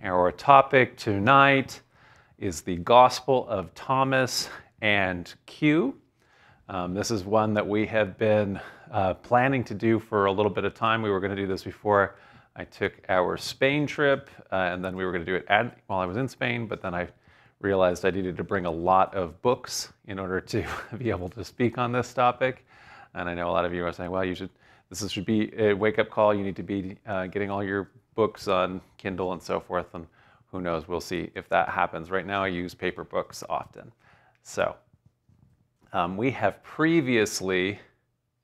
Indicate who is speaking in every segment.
Speaker 1: Our topic tonight is the Gospel of Thomas and Q. Um, this is one that we have been uh, planning to do for a little bit of time. We were going to do this before I took our Spain trip, uh, and then we were going to do it while I was in Spain, but then I realized I needed to bring a lot of books in order to be able to speak on this topic. And I know a lot of you are saying, well, you should, this should be a wake up call. You need to be uh, getting all your books on Kindle and so forth. And who knows, we'll see if that happens. Right now, I use paper books often. So, um, we have previously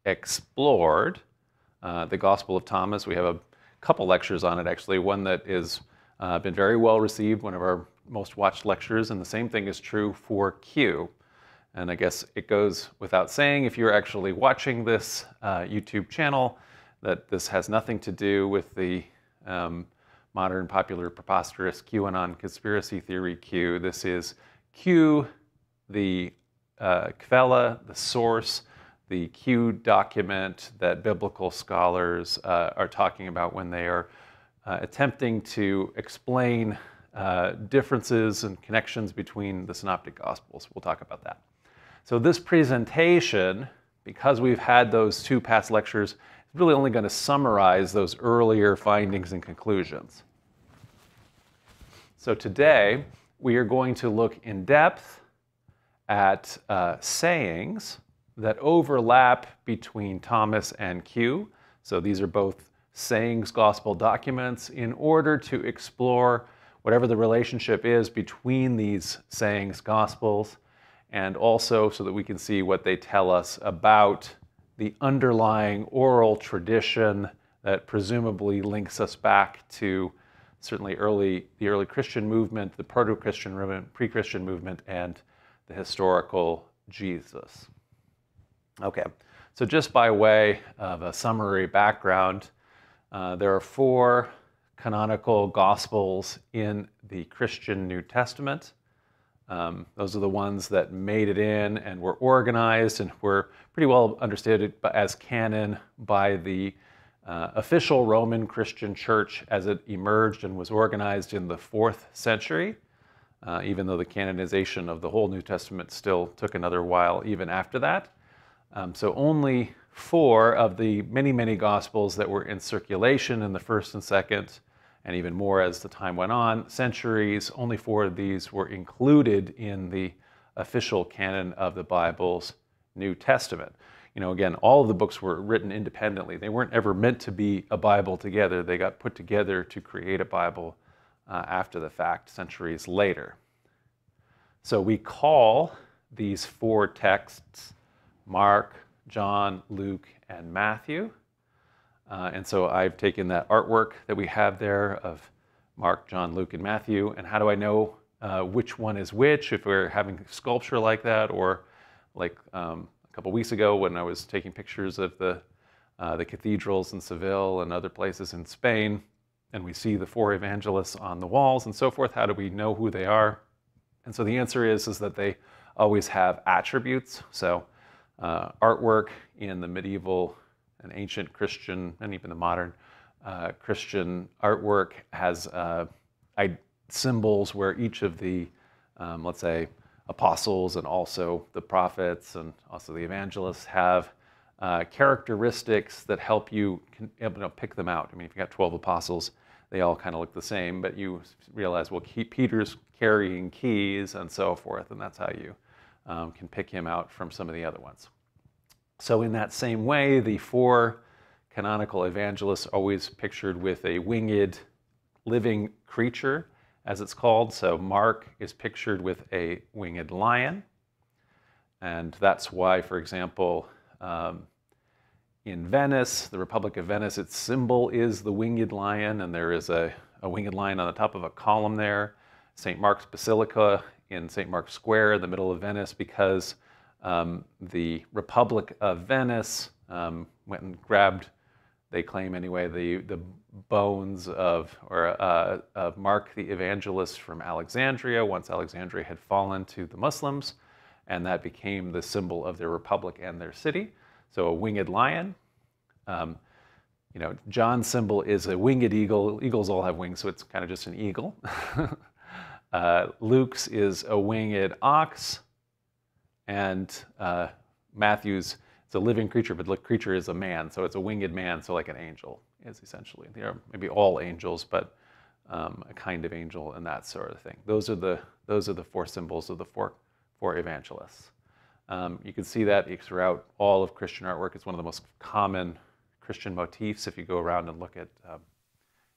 Speaker 1: explored uh, the Gospel of Thomas. We have a couple lectures on it, actually. One that has uh, been very well received, one of our most watched lectures, and the same thing is true for Q. And I guess it goes without saying, if you're actually watching this uh, YouTube channel, that this has nothing to do with the um, modern popular preposterous QAnon conspiracy theory Q. This is Q, the uh, Quelle, the source, the Q document that biblical scholars uh, are talking about when they are uh, attempting to explain uh, differences and connections between the Synoptic Gospels. We'll talk about that. So this presentation, because we've had those two past lectures, really only going to summarize those earlier findings and conclusions. So today, we are going to look in depth at uh, sayings that overlap between Thomas and Q. So these are both sayings gospel documents in order to explore whatever the relationship is between these sayings gospels and also so that we can see what they tell us about the underlying oral tradition that presumably links us back to certainly early the early Christian movement, the proto-Christian movement, pre-Christian movement, and the historical Jesus. Okay, so just by way of a summary background, uh, there are four canonical gospels in the Christian New Testament. Um, those are the ones that made it in and were organized and were pretty well understood as canon by the uh, official Roman Christian church as it emerged and was organized in the fourth century, uh, even though the canonization of the whole New Testament still took another while even after that. Um, so only four of the many, many Gospels that were in circulation in the first and second and even more as the time went on, centuries, only four of these were included in the official canon of the Bible's New Testament. You know, again, all of the books were written independently. They weren't ever meant to be a Bible together. They got put together to create a Bible uh, after the fact, centuries later. So we call these four texts Mark, John, Luke, and Matthew. Uh, and so I've taken that artwork that we have there of Mark, John, Luke, and Matthew, and how do I know uh, which one is which if we're having sculpture like that, or like um, a couple weeks ago when I was taking pictures of the, uh, the cathedrals in Seville and other places in Spain, and we see the four evangelists on the walls and so forth, how do we know who they are? And so the answer is, is that they always have attributes. So uh, artwork in the medieval an ancient Christian and even the modern uh, Christian artwork has uh, symbols where each of the, um, let's say, apostles and also the prophets and also the evangelists have uh, characteristics that help you, can, you know, pick them out. I mean, if you've got 12 apostles, they all kind of look the same, but you realize, well, Peter's carrying keys and so forth, and that's how you um, can pick him out from some of the other ones. So, in that same way, the four canonical evangelists always pictured with a winged living creature, as it's called. So, Mark is pictured with a winged lion. And that's why, for example, um, in Venice, the Republic of Venice, its symbol is the winged lion, and there is a, a winged lion on the top of a column there. St. Mark's Basilica in St. Mark's Square in the middle of Venice, because um, the Republic of Venice um, went and grabbed, they claim anyway, the, the bones of, or, uh, of Mark the Evangelist from Alexandria once Alexandria had fallen to the Muslims, and that became the symbol of their republic and their city. So a winged lion. Um, you know, John's symbol is a winged eagle. Eagles all have wings, so it's kind of just an eagle. uh, Luke's is a winged ox, and uh, Matthew's it's a living creature, but the creature is a man, so it's a winged man, so like an angel is essentially. They are maybe all angels, but um, a kind of angel and that sort of thing. Those are the those are the four symbols of the four four evangelists. Um, you can see that throughout all of Christian artwork. It's one of the most common Christian motifs if you go around and look at um,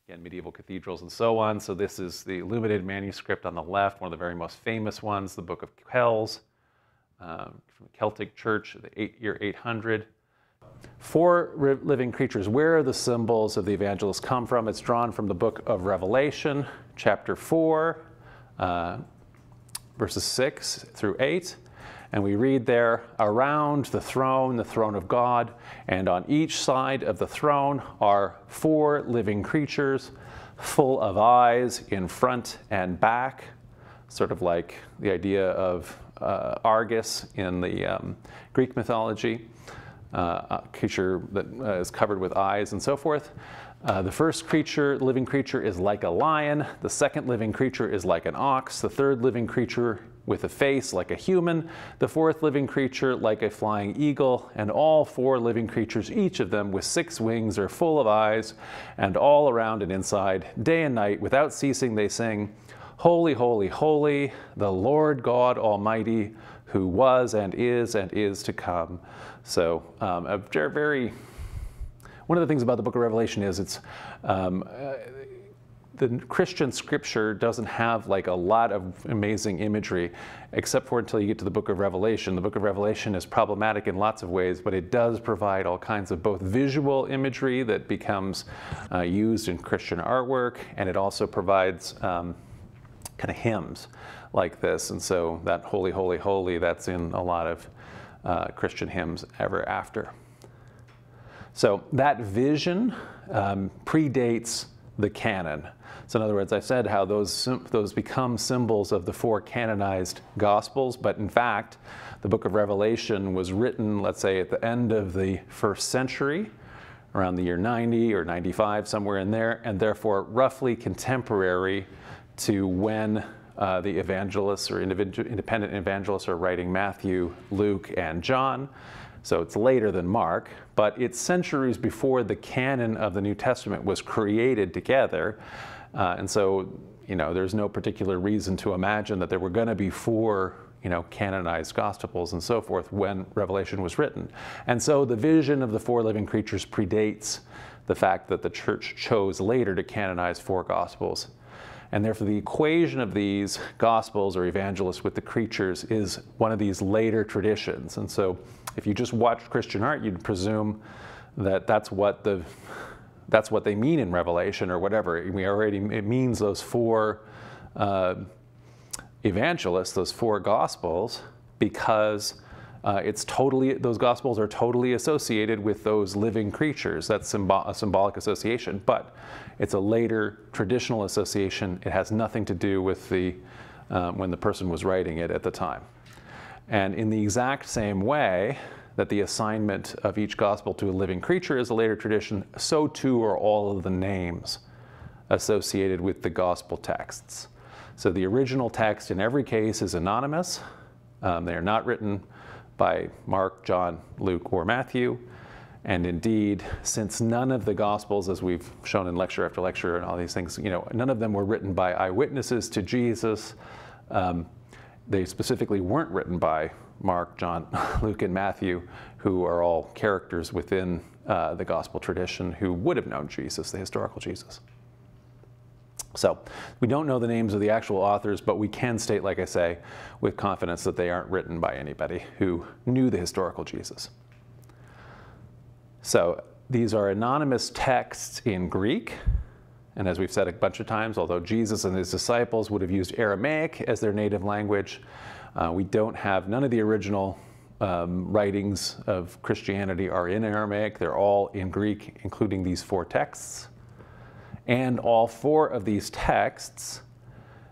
Speaker 1: again medieval cathedrals and so on. So this is the illuminated manuscript on the left, one of the very most famous ones, the Book of Kells um, from the Celtic Church, the eight, year 800. Four living creatures. Where are the symbols of the evangelists come from? It's drawn from the book of Revelation, chapter 4, uh, verses 6 through 8. And we read there, around the throne, the throne of God, and on each side of the throne are four living creatures full of eyes in front and back, sort of like the idea of uh, Argus in the um, Greek mythology, uh, a creature that uh, is covered with eyes and so forth. Uh, the first creature, living creature, is like a lion. The second living creature is like an ox. The third living creature with a face like a human. The fourth living creature like a flying eagle. And all four living creatures, each of them with six wings, are full of eyes. And all around and inside, day and night, without ceasing, they sing, Holy, holy, holy, the Lord God Almighty, who was and is and is to come. So, um, a very, one of the things about the book of Revelation is it's, um, uh, the Christian scripture doesn't have like a lot of amazing imagery, except for until you get to the book of Revelation. The book of Revelation is problematic in lots of ways, but it does provide all kinds of both visual imagery that becomes uh, used in Christian artwork, and it also provides um, kind of hymns like this. And so that holy, holy, holy, that's in a lot of uh, Christian hymns ever after. So that vision um, predates the canon. So in other words, I said how those, those become symbols of the four canonized gospels, but in fact, the book of Revelation was written, let's say, at the end of the first century, around the year 90 or 95, somewhere in there, and therefore roughly contemporary to when uh, the evangelists or independent evangelists are writing Matthew, Luke, and John. So it's later than Mark, but it's centuries before the canon of the New Testament was created together. Uh, and so, you know, there's no particular reason to imagine that there were going to be four, you know, canonized gospels and so forth when Revelation was written. And so the vision of the four living creatures predates the fact that the church chose later to canonize four gospels and therefore, the equation of these gospels or evangelists with the creatures is one of these later traditions. And so, if you just watch Christian art, you'd presume that that's what the that's what they mean in Revelation or whatever. We already it means those four uh, evangelists, those four gospels, because uh, it's totally those gospels are totally associated with those living creatures. That's a symbolic association, but it's a later traditional association. It has nothing to do with the um, when the person was writing it at the time. And in the exact same way that the assignment of each gospel to a living creature is a later tradition, so too are all of the names associated with the gospel texts. So the original text in every case is anonymous. Um, they are not written by Mark, John, Luke, or Matthew. And indeed, since none of the Gospels, as we've shown in lecture after lecture and all these things, you know, none of them were written by eyewitnesses to Jesus. Um, they specifically weren't written by Mark, John, Luke, and Matthew, who are all characters within uh, the Gospel tradition who would have known Jesus, the historical Jesus. So we don't know the names of the actual authors, but we can state, like I say, with confidence that they aren't written by anybody who knew the historical Jesus. So these are anonymous texts in Greek. And as we've said a bunch of times, although Jesus and his disciples would have used Aramaic as their native language, uh, we don't have, none of the original um, writings of Christianity are in Aramaic. They're all in Greek, including these four texts. And all four of these texts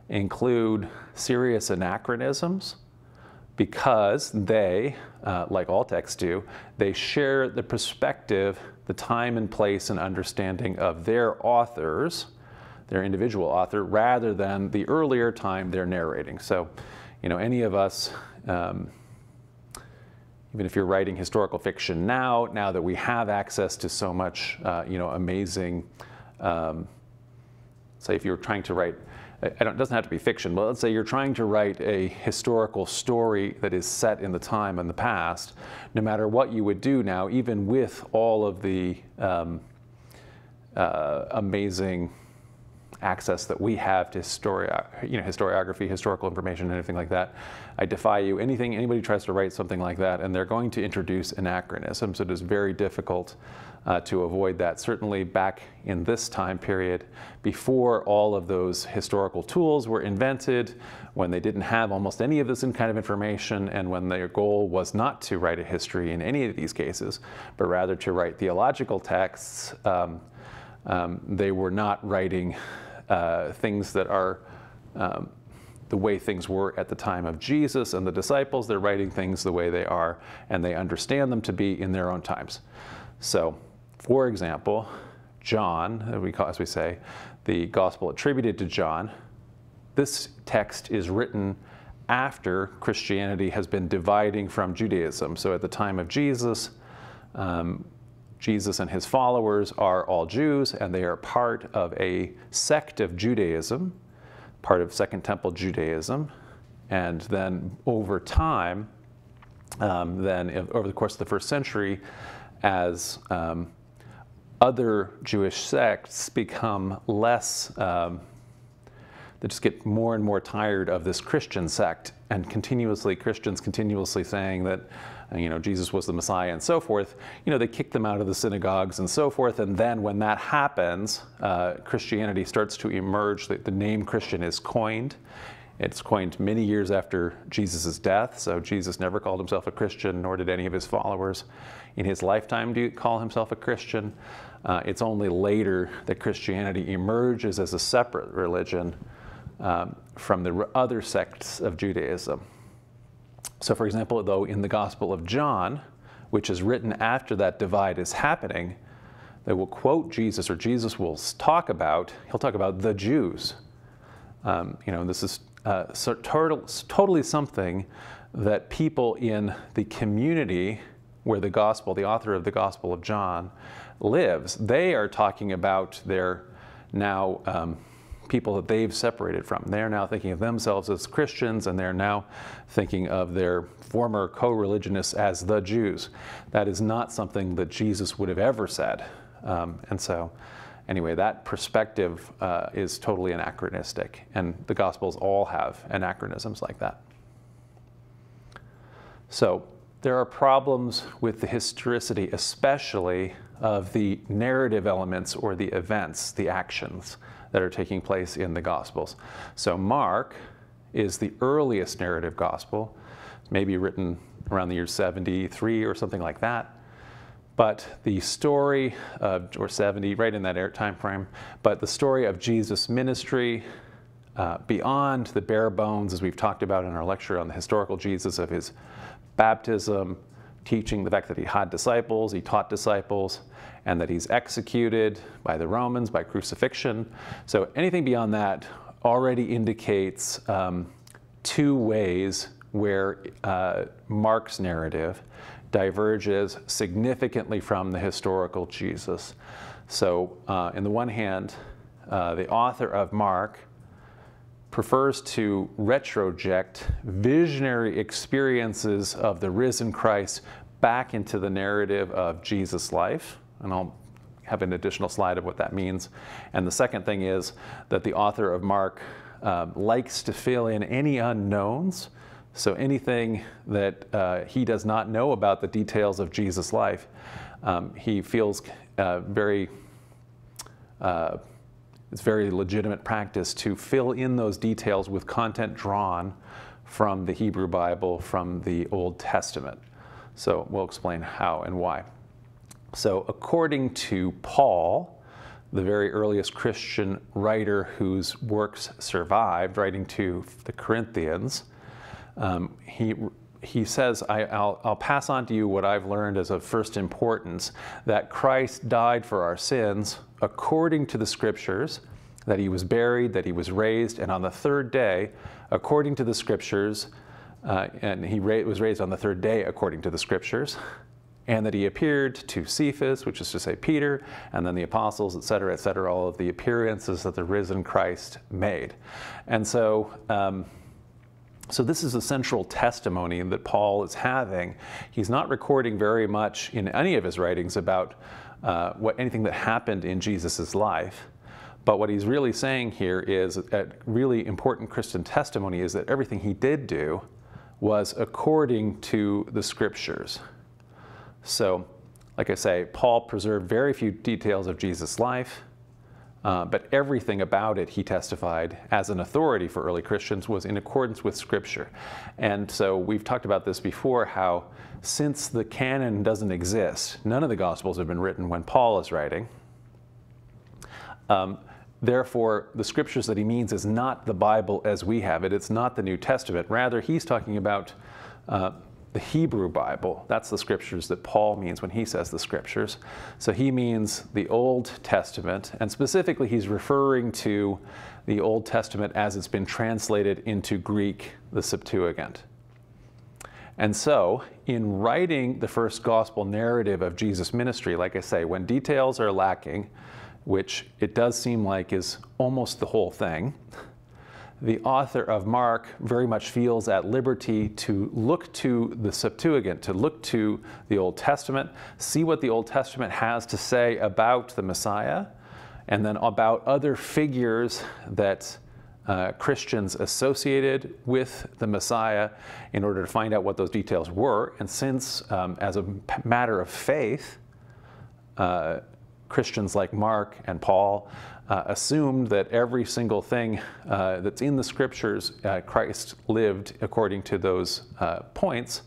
Speaker 1: include serious anachronisms because they, uh, like all texts do, they share the perspective, the time and place and understanding of their authors, their individual author, rather than the earlier time they're narrating. So, you know, any of us, um, even if you're writing historical fiction now, now that we have access to so much, uh, you know, amazing, um, say if you're trying to write it doesn't have to be fiction, but let's say you're trying to write a historical story that is set in the time in the past, no matter what you would do now, even with all of the um, uh, amazing access that we have to histori- you know, historiography, historical information, anything like that, I defy you. Anything, anybody tries to write something like that, and they're going to introduce anachronism, so it is very difficult uh, to avoid that. Certainly back in this time period, before all of those historical tools were invented, when they didn't have almost any of this kind of information, and when their goal was not to write a history in any of these cases, but rather to write theological texts, um, um, they were not writing uh, things that are um, the way things were at the time of Jesus and the disciples. They're writing things the way they are, and they understand them to be in their own times. So for example, John, we call, as we say, the gospel attributed to John, this text is written after Christianity has been dividing from Judaism. So at the time of Jesus, um, Jesus and his followers are all Jews, and they are part of a sect of Judaism, part of Second Temple Judaism. And then over time, um, then over the course of the first century, as um, other Jewish sects become less, um, they just get more and more tired of this Christian sect and continuously, Christians continuously saying that, uh, you know, Jesus was the Messiah and so forth, you know, they kick them out of the synagogues and so forth. And then when that happens, uh, Christianity starts to emerge. The, the name Christian is coined. It's coined many years after Jesus' death, so Jesus never called himself a Christian, nor did any of his followers in his lifetime do call himself a Christian. Uh, it's only later that Christianity emerges as a separate religion um, from the other sects of Judaism. So, for example, though, in the Gospel of John, which is written after that divide is happening, they will quote Jesus, or Jesus will talk about, he'll talk about the Jews. Um, you know, this is uh, totally something that people in the community where the gospel, the author of the Gospel of John, lives. They are talking about their now um, people that they've separated from. They're now thinking of themselves as Christians and they're now thinking of their former co religionists as the Jews. That is not something that Jesus would have ever said. Um, and so, anyway, that perspective uh, is totally anachronistic, and the Gospels all have anachronisms like that. So, there are problems with the historicity, especially of the narrative elements or the events, the actions that are taking place in the Gospels. So Mark is the earliest narrative gospel, maybe written around the year 73 or something like that. But the story of, or 70, right in that time frame, but the story of Jesus' ministry, uh, beyond the bare bones, as we've talked about in our lecture on the historical Jesus of his baptism, teaching the fact that he had disciples, he taught disciples, and that he's executed by the Romans by crucifixion. So anything beyond that already indicates um, two ways where uh, Mark's narrative diverges significantly from the historical Jesus. So, uh, in the one hand, uh, the author of Mark prefers to retroject visionary experiences of the risen Christ back into the narrative of Jesus' life. And I'll have an additional slide of what that means. And the second thing is that the author of Mark uh, likes to fill in any unknowns. So anything that uh, he does not know about the details of Jesus' life, um, he feels uh, very uh, it's very legitimate practice to fill in those details with content drawn from the Hebrew Bible, from the Old Testament. So we'll explain how and why. So, according to Paul, the very earliest Christian writer whose works survived, writing to the Corinthians, um, he he says, I, will I'll pass on to you what I've learned as of first importance that Christ died for our sins according to the scriptures, that he was buried, that he was raised, and on the third day, according to the scriptures, uh, and he ra was raised on the third day according to the scriptures, and that he appeared to Cephas, which is to say Peter, and then the apostles, et cetera, et cetera, all of the appearances that the risen Christ made. And so, um, so this is a central testimony that Paul is having. He's not recording very much in any of his writings about uh, what anything that happened in Jesus' life. But what he's really saying here is a really important Christian testimony is that everything he did do was according to the scriptures. So, like I say, Paul preserved very few details of Jesus' life. Uh, but everything about it, he testified as an authority for early Christians, was in accordance with Scripture. And so we've talked about this before how since the canon doesn't exist, none of the Gospels have been written when Paul is writing. Um, therefore, the Scriptures that he means is not the Bible as we have it, it's not the New Testament. Rather, he's talking about uh, the Hebrew Bible. That's the scriptures that Paul means when he says the scriptures. So he means the Old Testament, and specifically he's referring to the Old Testament as it's been translated into Greek, the Septuagint. And so, in writing the first gospel narrative of Jesus' ministry, like I say, when details are lacking, which it does seem like is almost the whole thing, the author of Mark very much feels at liberty to look to the Septuagint, to look to the Old Testament, see what the Old Testament has to say about the Messiah, and then about other figures that uh, Christians associated with the Messiah in order to find out what those details were. And since, um, as a matter of faith, uh, Christians like Mark and Paul uh, assumed that every single thing uh, that's in the scriptures, uh, Christ lived according to those uh, points,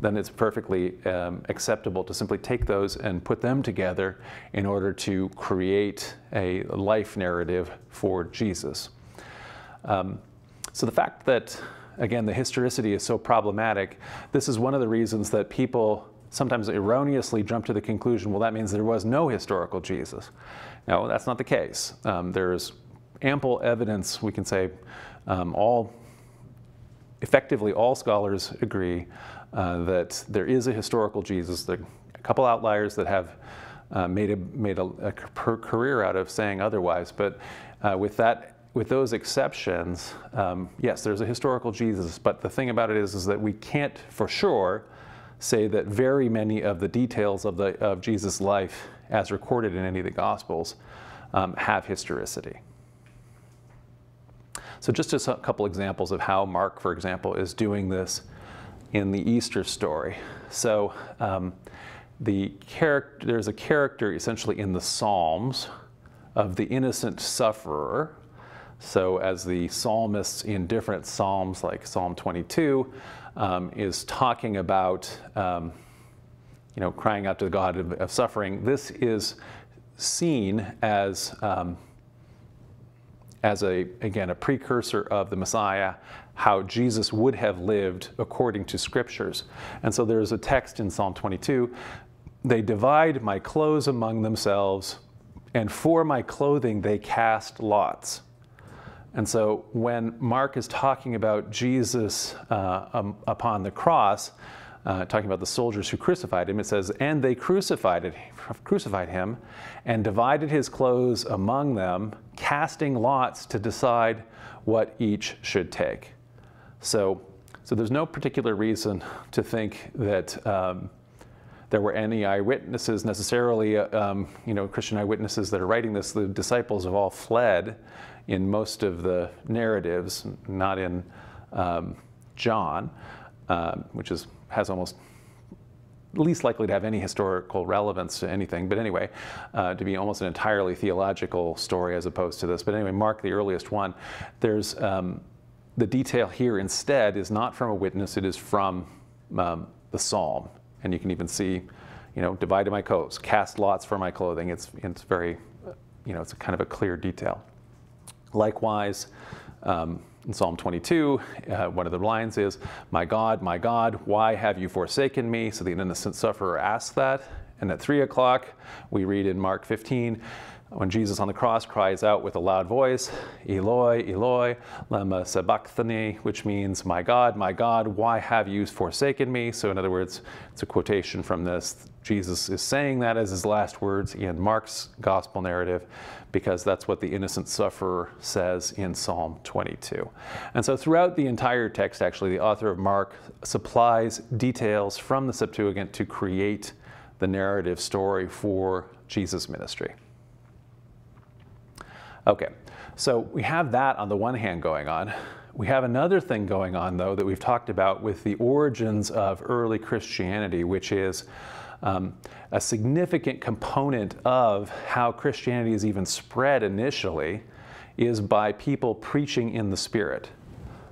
Speaker 1: then it's perfectly um, acceptable to simply take those and put them together in order to create a life narrative for Jesus. Um, so the fact that, again, the historicity is so problematic, this is one of the reasons that people sometimes erroneously jump to the conclusion, well, that means there was no historical Jesus. No, that's not the case. Um, there's ample evidence, we can say, um, all, effectively all scholars agree uh, that there is a historical Jesus. There are a couple outliers that have uh, made, a, made a, a, career out of saying otherwise, but uh, with that with those exceptions, um, yes, there's a historical Jesus, but the thing about it is, is that we can't for sure say that very many of the details of, the, of Jesus' life, as recorded in any of the Gospels, um, have historicity. So just a couple examples of how Mark, for example, is doing this in the Easter story. So um, the character, there's a character essentially in the Psalms of the innocent sufferer. So as the psalmists in different psalms, like Psalm 22, um, is talking about, um, you know, crying out to the God of, of suffering. This is seen as um, as a again a precursor of the Messiah, how Jesus would have lived according to scriptures. And so there's a text in Psalm 22. They divide my clothes among themselves, and for my clothing they cast lots. And so when Mark is talking about Jesus uh, um, upon the cross, uh, talking about the soldiers who crucified him, it says, And they crucified, it, crucified him and divided his clothes among them, casting lots to decide what each should take. So, so there's no particular reason to think that um, there were any eyewitnesses necessarily, uh, um, you know, Christian eyewitnesses that are writing this. The disciples have all fled in most of the narratives, not in um, John, uh, which is, has almost least likely to have any historical relevance to anything. But anyway, uh, to be almost an entirely theological story as opposed to this. But anyway, Mark, the earliest one, there's um, the detail here instead is not from a witness, it is from um, the psalm. And you can even see, you know, divided my coats, cast lots for my clothing. It's, it's very, you know, it's kind of a clear detail. Likewise, um, in Psalm 22, uh, one of the lines is, My God, my God, why have you forsaken me? So the innocent sufferer asks that. And at 3 o'clock, we read in Mark 15, when Jesus on the cross cries out with a loud voice, Eloi, Eloi, lema sabachthani, which means, My God, my God, why have you forsaken me? So, in other words, it's a quotation from this. Jesus is saying that as his last words in Mark's gospel narrative because that's what the innocent sufferer says in Psalm 22. And so, throughout the entire text, actually, the author of Mark supplies details from the Septuagint to create the narrative story for Jesus' ministry. Okay, so we have that on the one hand going on. We have another thing going on, though, that we've talked about with the origins of early Christianity, which is um, a significant component of how Christianity is even spread initially is by people preaching in the Spirit.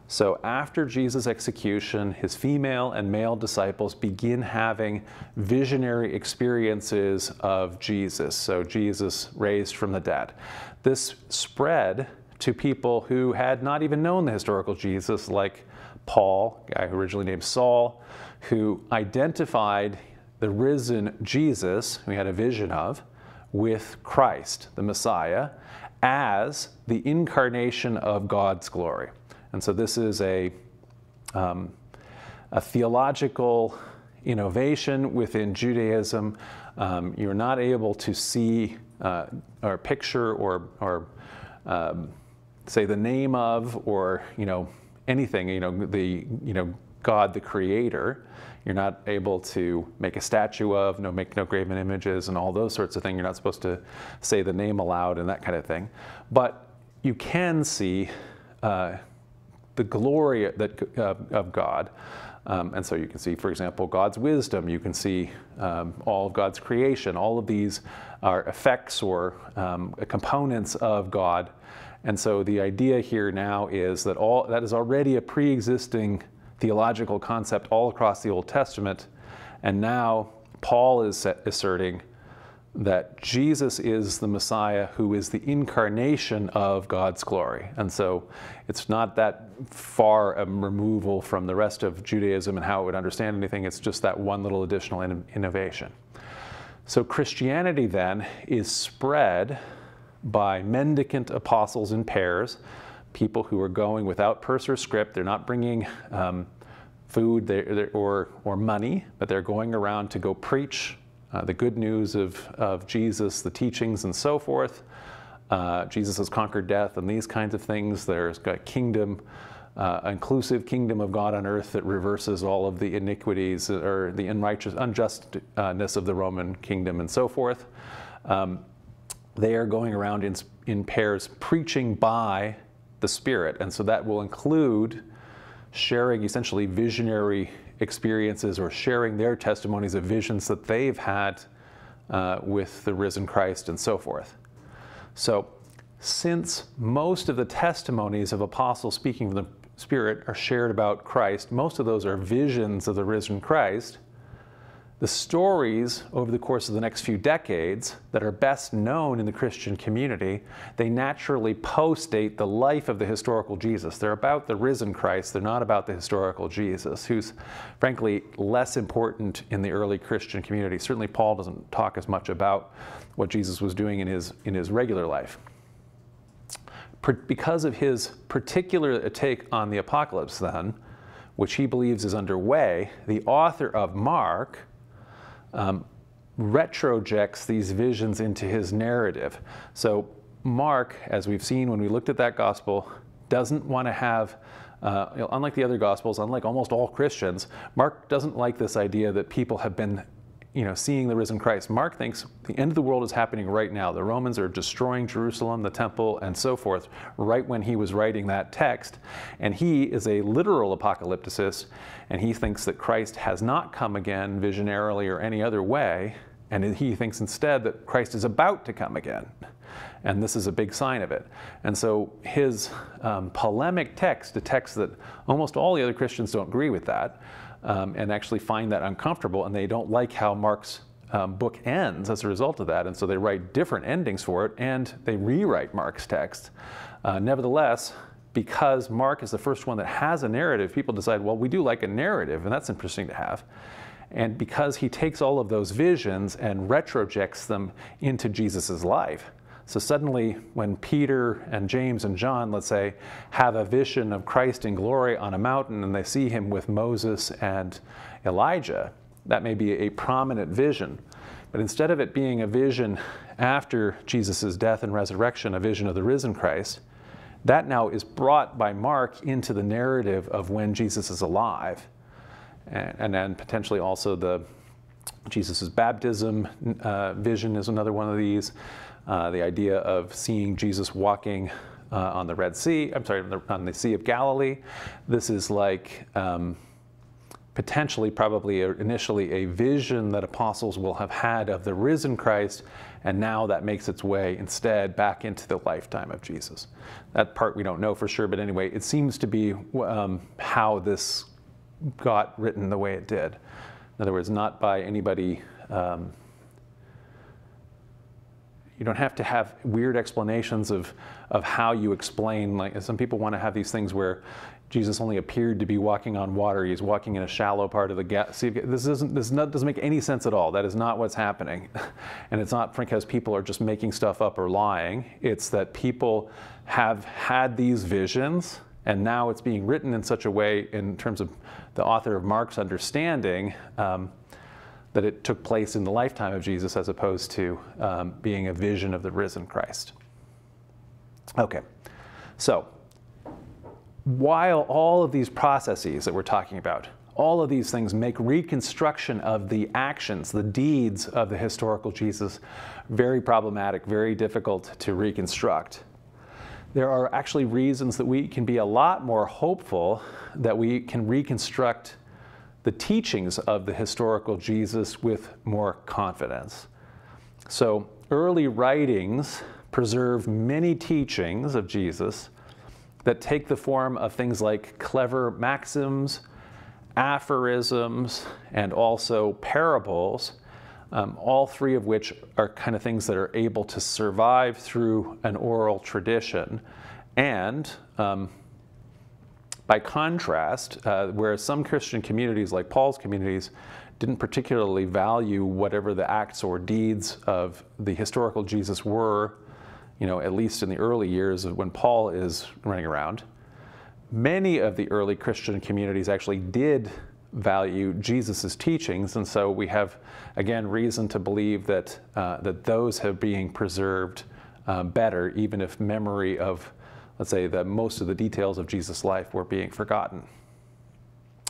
Speaker 1: So after Jesus' execution, his female and male disciples begin having visionary experiences of Jesus. So Jesus raised from the dead. This spread to people who had not even known the historical Jesus, like Paul, guy originally named Saul, who identified the risen Jesus, we had a vision of, with Christ, the Messiah, as the incarnation of God's glory. And so this is a, um, a theological innovation within Judaism. Um, you're not able to see uh, or picture or, or um, say the name of or you know anything you know the you know God the Creator. You're not able to make a statue of, no make no graven images, and all those sorts of things. You're not supposed to say the name aloud and that kind of thing. But you can see uh, the glory that, uh, of God. Um, and so you can see, for example, God's wisdom. You can see um, all of God's creation. All of these are effects or um, components of God. And so the idea here now is that all that is already a pre-existing theological concept all across the Old Testament. And now Paul is asserting that Jesus is the Messiah who is the incarnation of God's glory. And so it's not that far a removal from the rest of Judaism and how it would understand anything, it's just that one little additional in innovation. So Christianity then is spread by mendicant apostles in pairs, people who are going without purse or script, they're not bringing um, food or, or money, but they're going around to go preach uh, the good news of, of Jesus, the teachings, and so forth. Uh, Jesus has conquered death and these kinds of things. There's a kingdom, uh, inclusive kingdom of God on earth that reverses all of the iniquities or the unrighteous, unjustness of the Roman kingdom and so forth. Um, they are going around in, in pairs preaching by the Spirit. And so that will include sharing essentially visionary experiences or sharing their testimonies of visions that they've had uh, with the risen Christ and so forth. So, since most of the testimonies of apostles speaking from the Spirit are shared about Christ, most of those are visions of the risen Christ the stories over the course of the next few decades that are best known in the Christian community, they naturally postdate the life of the historical Jesus. They're about the risen Christ, they're not about the historical Jesus, who's frankly less important in the early Christian community. Certainly Paul doesn't talk as much about what Jesus was doing in his, in his regular life. Because of his particular take on the apocalypse then, which he believes is underway, the author of Mark, um, retrojects these visions into his narrative. So Mark, as we've seen when we looked at that gospel, doesn't want to have, uh, you know, unlike the other gospels, unlike almost all Christians, Mark doesn't like this idea that people have been you know, seeing the risen Christ. Mark thinks the end of the world is happening right now. The Romans are destroying Jerusalem, the temple, and so forth, right when he was writing that text. And he is a literal apocalypticist, and he thinks that Christ has not come again visionarily or any other way, and he thinks instead that Christ is about to come again. And this is a big sign of it. And so his um, polemic text, a text that almost all the other Christians don't agree with that, um, and actually find that uncomfortable, and they don't like how Mark's um, book ends as a result of that, and so they write different endings for it, and they rewrite Mark's text. Uh, nevertheless, because Mark is the first one that has a narrative, people decide, well, we do like a narrative, and that's interesting to have. And because he takes all of those visions and retrojects them into Jesus' life. So suddenly, when Peter and James and John, let's say, have a vision of Christ in glory on a mountain and they see him with Moses and Elijah, that may be a prominent vision. But instead of it being a vision after Jesus' death and resurrection, a vision of the risen Christ, that now is brought by Mark into the narrative of when Jesus is alive. And, and then potentially also the Jesus' baptism uh, vision is another one of these. Uh, the idea of seeing Jesus walking uh, on the Red Sea, I'm sorry, on the, Sea of Galilee. This is like um, potentially, probably initially, a vision that apostles will have had of the risen Christ, and now that makes its way instead back into the lifetime of Jesus. That part we don't know for sure, but anyway, it seems to be um, how this got written the way it did. In other words, not by anybody. Um, you don't have to have weird explanations of, of how you explain. Like some people want to have these things where Jesus only appeared to be walking on water. He's walking in a shallow part of the gas. See, this doesn't this not, doesn't make any sense at all. That is not what's happening, and it's not because people are just making stuff up or lying. It's that people have had these visions, and now it's being written in such a way, in terms of the author of Mark's understanding. Um, that it took place in the lifetime of Jesus as opposed to um, being a vision of the risen Christ. Okay, so while all of these processes that we're talking about, all of these things make reconstruction of the actions, the deeds of the historical Jesus very problematic, very difficult to reconstruct. There are actually reasons that we can be a lot more hopeful that we can reconstruct the teachings of the historical Jesus with more confidence. So, early writings preserve many teachings of Jesus that take the form of things like clever maxims, aphorisms, and also parables, um, all three of which are kind of things that are able to survive through an oral tradition. And um, by contrast, uh, whereas some Christian communities, like Paul's communities, didn't particularly value whatever the acts or deeds of the historical Jesus were, you know, at least in the early years when Paul is running around. Many of the early Christian communities actually did value Jesus' teachings, and so we have, again, reason to believe that, uh, that those have being preserved uh, better, even if memory of, let's say, that most of the details of Jesus' life were being forgotten.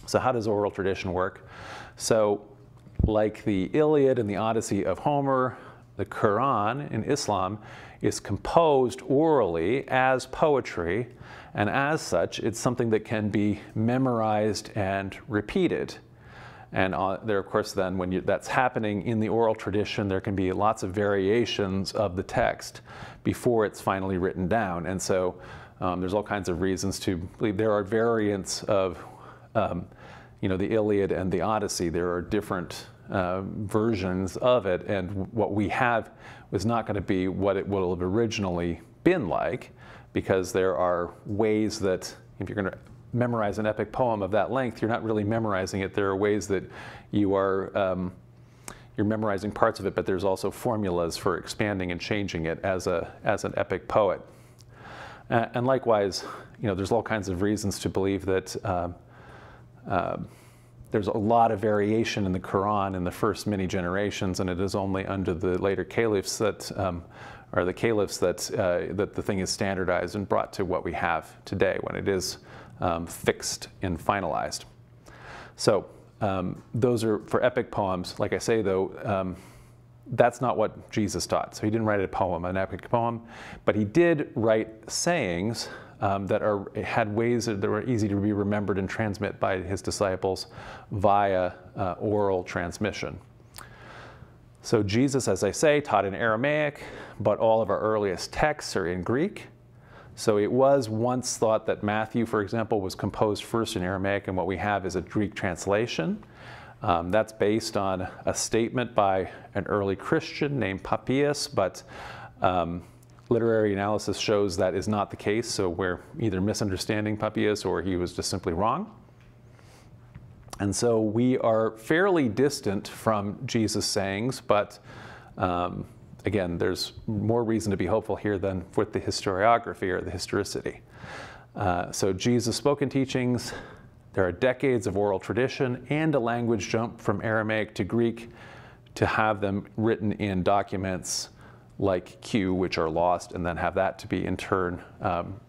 Speaker 1: So how does oral tradition work? So like the Iliad and the Odyssey of Homer, the Quran in Islam is composed orally as poetry, and as such, it's something that can be memorized and repeated. And uh, there, of course, then when you, that's happening in the oral tradition, there can be lots of variations of the text before it's finally written down. And so um, there's all kinds of reasons to believe there are variants of, um, you know, the Iliad and the Odyssey. There are different uh, versions of it, and what we have is not going to be what it would have originally been like, because there are ways that if you're going to memorize an epic poem of that length, you're not really memorizing it. There are ways that you are um, you're memorizing parts of it, but there's also formulas for expanding and changing it as a as an epic poet. Uh, and likewise, you know, there's all kinds of reasons to believe that. Uh, uh, there's a lot of variation in the Quran in the first many generations, and it is only under the later caliphs that, um, or the caliphs that, uh, that the thing is standardized and brought to what we have today when it is um, fixed and finalized. So um, those are for epic poems. Like I say, though, um, that's not what Jesus taught. So he didn't write a poem, an epic poem, but he did write sayings um, that are, had ways that were easy to be remembered and transmit by his disciples via uh, oral transmission. So Jesus, as I say, taught in Aramaic, but all of our earliest texts are in Greek. So it was once thought that Matthew, for example, was composed first in Aramaic, and what we have is a Greek translation. Um, that's based on a statement by an early Christian named Papias, but um, literary analysis shows that is not the case, so we're either misunderstanding Papias or he was just simply wrong. And so we are fairly distant from Jesus' sayings, but um, again, there's more reason to be hopeful here than with the historiography or the historicity. Uh, so Jesus' spoken teachings, there are decades of oral tradition and a language jump from Aramaic to Greek to have them written in documents like Q, which are lost, and then have that to be in turn um,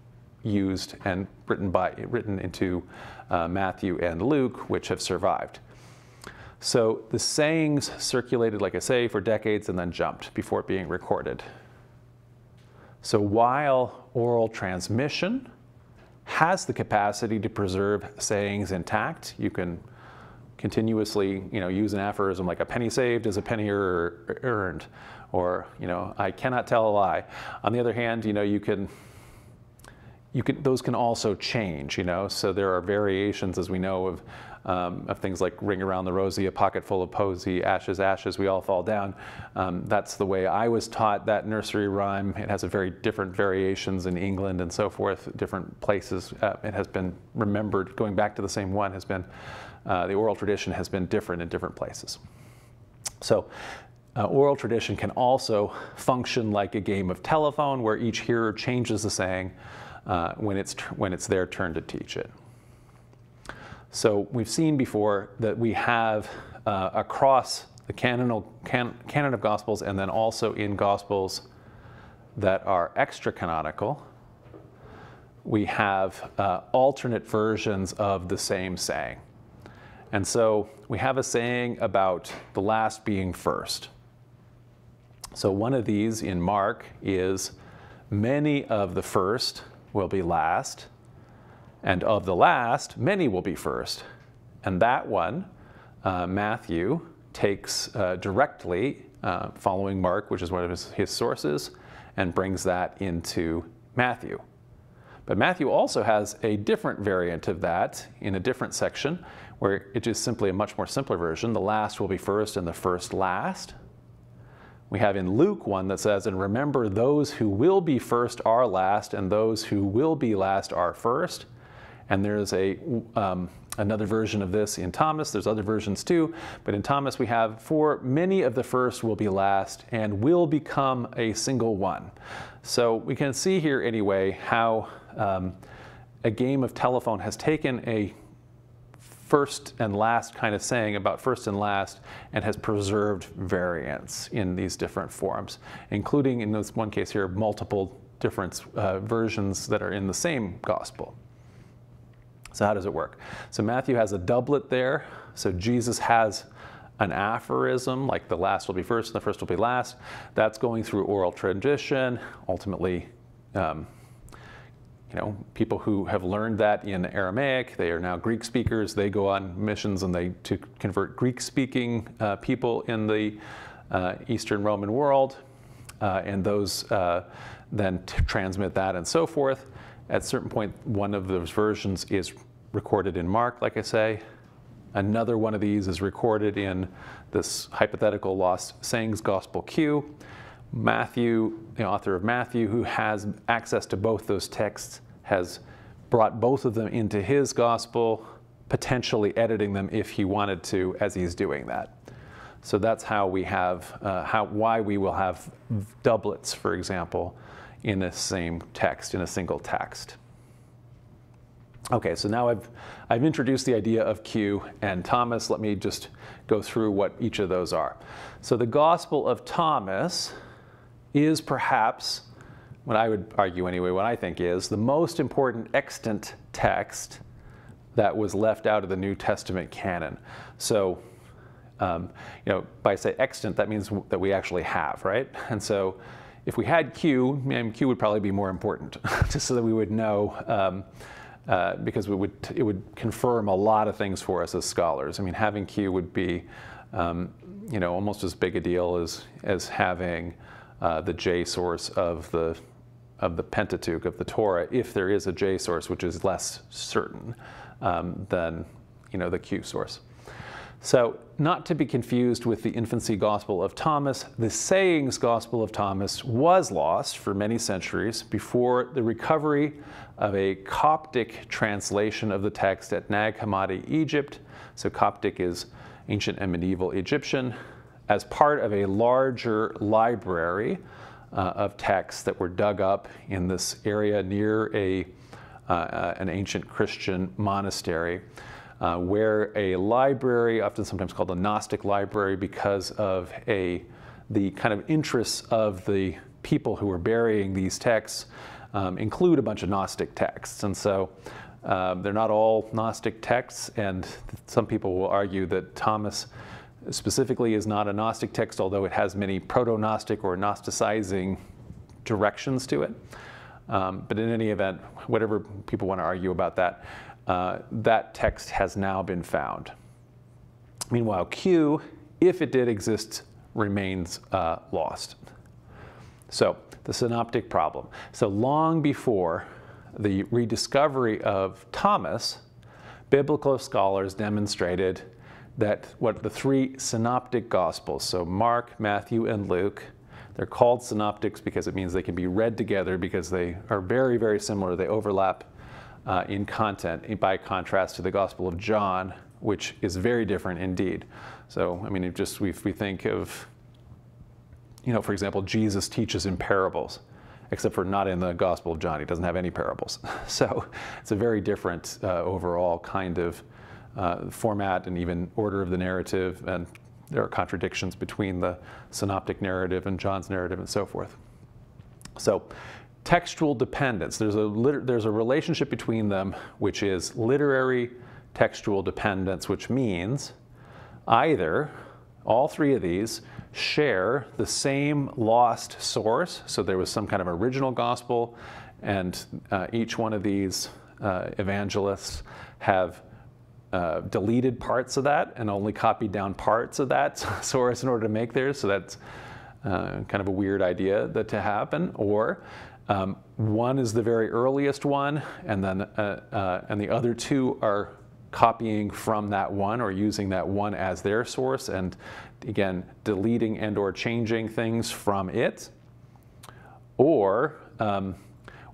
Speaker 1: used and written by written into uh, Matthew and Luke, which have survived. So the sayings circulated, like I say, for decades and then jumped before being recorded. So while oral transmission has the capacity to preserve sayings intact, you can continuously you know, use an aphorism like a penny saved is a penny earned, or you know, I cannot tell a lie. On the other hand, you know, you can you can, those can also change, you know, so there are variations, as we know, of, um, of things like ring around the rosy, a pocket full of posy, ashes, ashes, we all fall down. Um, that's the way I was taught that nursery rhyme. It has a very different variations in England and so forth, different places. Uh, it has been remembered, going back to the same one, has been, uh, the oral tradition has been different in different places. So uh, oral tradition can also function like a game of telephone where each hearer changes the saying uh, when, it's when it's their turn to teach it. So we've seen before that we have uh, across the canon, can, canon of Gospels and then also in Gospels that are extra canonical, we have uh, alternate versions of the same saying. And so we have a saying about the last being first. So one of these in Mark is many of the first will be last, and of the last, many will be first. And that one, uh, Matthew takes uh, directly, uh, following Mark, which is one of his, his sources, and brings that into Matthew. But Matthew also has a different variant of that in a different section, where it is simply a much more simpler version. The last will be first and the first last. We have in Luke one that says, And remember, those who will be first are last, and those who will be last are first. And there's a, um, another version of this in Thomas. There's other versions too. But in Thomas, we have, For many of the first will be last, and will become a single one. So we can see here, anyway, how um, a game of telephone has taken a first and last kind of saying about first and last and has preserved variants in these different forms, including in this one case here, multiple different uh, versions that are in the same gospel. So how does it work? So Matthew has a doublet there. So Jesus has an aphorism, like the last will be first and the first will be last. That's going through oral tradition, ultimately um, you know, people who have learned that in Aramaic, they are now Greek speakers. They go on missions and they to convert Greek-speaking uh, people in the uh, Eastern Roman world, uh, and those uh, then transmit that and so forth. At a certain point, one of those versions is recorded in Mark, like I say. Another one of these is recorded in this hypothetical lost sayings gospel Q. Matthew, the author of Matthew, who has access to both those texts, has brought both of them into his gospel, potentially editing them if he wanted to as he's doing that. So that's how we have, uh, how, why we will have doublets, for example, in the same text, in a single text. Okay, so now I've, I've introduced the idea of Q and Thomas. Let me just go through what each of those are. So the Gospel of Thomas is perhaps, what I would argue anyway, what I think is the most important extant text that was left out of the New Testament canon. So, um, you know, by say extant, that means that we actually have, right? And so, if we had Q, Q would probably be more important, just so that we would know, um, uh, because we would it would confirm a lot of things for us as scholars. I mean, having Q would be, um, you know, almost as big a deal as as having uh, the J source of the of the Pentateuch of the Torah, if there is a J source, which is less certain um, than you know the Q source. So, not to be confused with the infancy gospel of Thomas, the sayings gospel of Thomas was lost for many centuries before the recovery of a Coptic translation of the text at Nag Hammadi, Egypt. So, Coptic is ancient and medieval Egyptian, as part of a larger library of texts that were dug up in this area near a, uh, uh, an ancient Christian monastery uh, where a library, often sometimes called a Gnostic library, because of a the kind of interests of the people who were burying these texts um, include a bunch of Gnostic texts. And so um, they're not all Gnostic texts, and some people will argue that Thomas specifically is not a Gnostic text, although it has many proto-Gnostic or Gnosticizing directions to it. Um, but in any event, whatever people want to argue about that, uh, that text has now been found. Meanwhile, Q, if it did exist, remains uh, lost. So, the synoptic problem. So, long before the rediscovery of Thomas, biblical scholars demonstrated that what the three synoptic gospels, so Mark, Matthew, and Luke, they're called synoptics because it means they can be read together because they are very, very similar. They overlap uh, in content by contrast to the Gospel of John, which is very different indeed. So, I mean, just if we think of, you know, for example, Jesus teaches in parables, except for not in the Gospel of John. He doesn't have any parables. So, it's a very different uh, overall kind of uh, format and even order of the narrative, and there are contradictions between the synoptic narrative and John's narrative and so forth. So, textual dependence. There's a, there's a relationship between them, which is literary textual dependence, which means either all three of these share the same lost source. So there was some kind of original gospel, and uh, each one of these uh, evangelists have uh, deleted parts of that and only copied down parts of that source in order to make theirs. So that's uh, kind of a weird idea that to happen. Or um, one is the very earliest one, and then uh, uh, and the other two are copying from that one or using that one as their source, and again deleting and or changing things from it. Or um,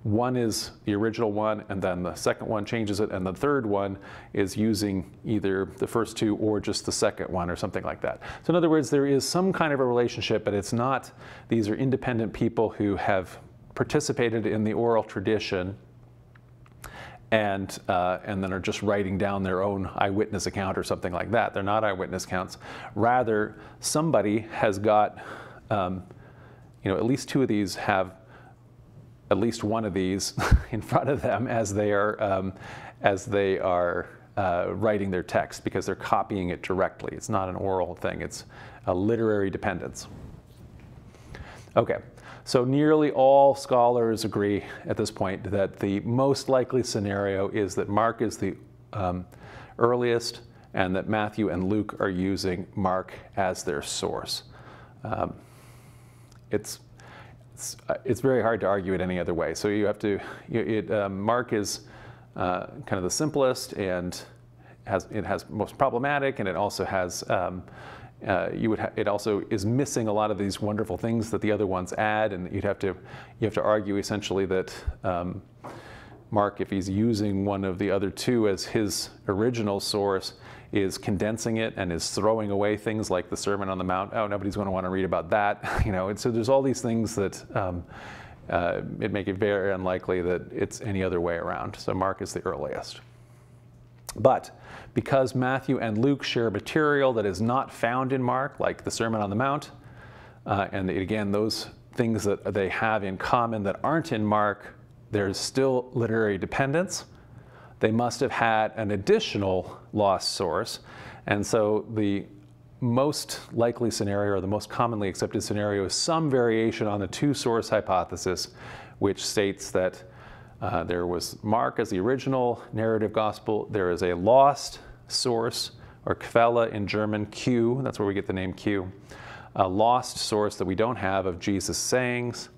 Speaker 1: one is the original one, and then the second one changes it, and the third one is using either the first two or just the second one or something like that. So in other words, there is some kind of a relationship, but it's not, these are independent people who have participated in the oral tradition and, uh, and then are just writing down their own eyewitness account or something like that. They're not eyewitness accounts. Rather, somebody has got, um, you know, at least two of these have at least one of these in front of them as they are, um, as they are uh, writing their text because they're copying it directly. It's not an oral thing, it's a literary dependence. Okay, so nearly all scholars agree at this point that the most likely scenario is that Mark is the um, earliest and that Matthew and Luke are using Mark as their source. Um, it's, it's, uh, it's, very hard to argue it any other way. So you have to, you, it, um, Mark is uh, kind of the simplest and has, it has most problematic and it also has um, uh, you would it also is missing a lot of these wonderful things that the other ones add, and you'd have to you have to argue essentially that um, Mark, if he's using one of the other two as his original source, is condensing it and is throwing away things like the Sermon on the Mount. Oh, nobody's going to want to read about that, you know. And so there's all these things that. Um, uh, it make it very unlikely that it's any other way around. So Mark is the earliest. But because Matthew and Luke share material that is not found in Mark, like the Sermon on the Mount, uh, and again, those things that they have in common that aren't in Mark, there's still literary dependence. They must have had an additional lost source. And so the most likely scenario, or the most commonly accepted scenario, is some variation on the two source hypothesis, which states that uh, there was Mark as the original narrative gospel. There is a lost source, or Quelle in German, Q, that's where we get the name Q, a lost source that we don't have of Jesus' sayings.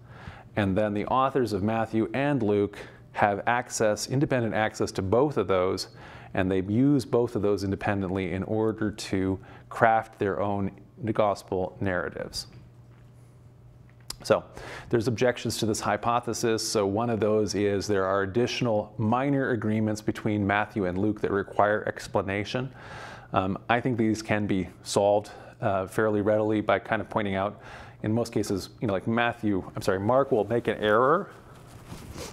Speaker 1: And then the authors of Matthew and Luke have access, independent access to both of those, and they use both of those independently in order to craft their own gospel narratives. So there's objections to this hypothesis. So one of those is there are additional minor agreements between Matthew and Luke that require explanation. Um, I think these can be solved uh, fairly readily by kind of pointing out, in most cases, you know, like Matthew, I'm sorry, Mark will make an error.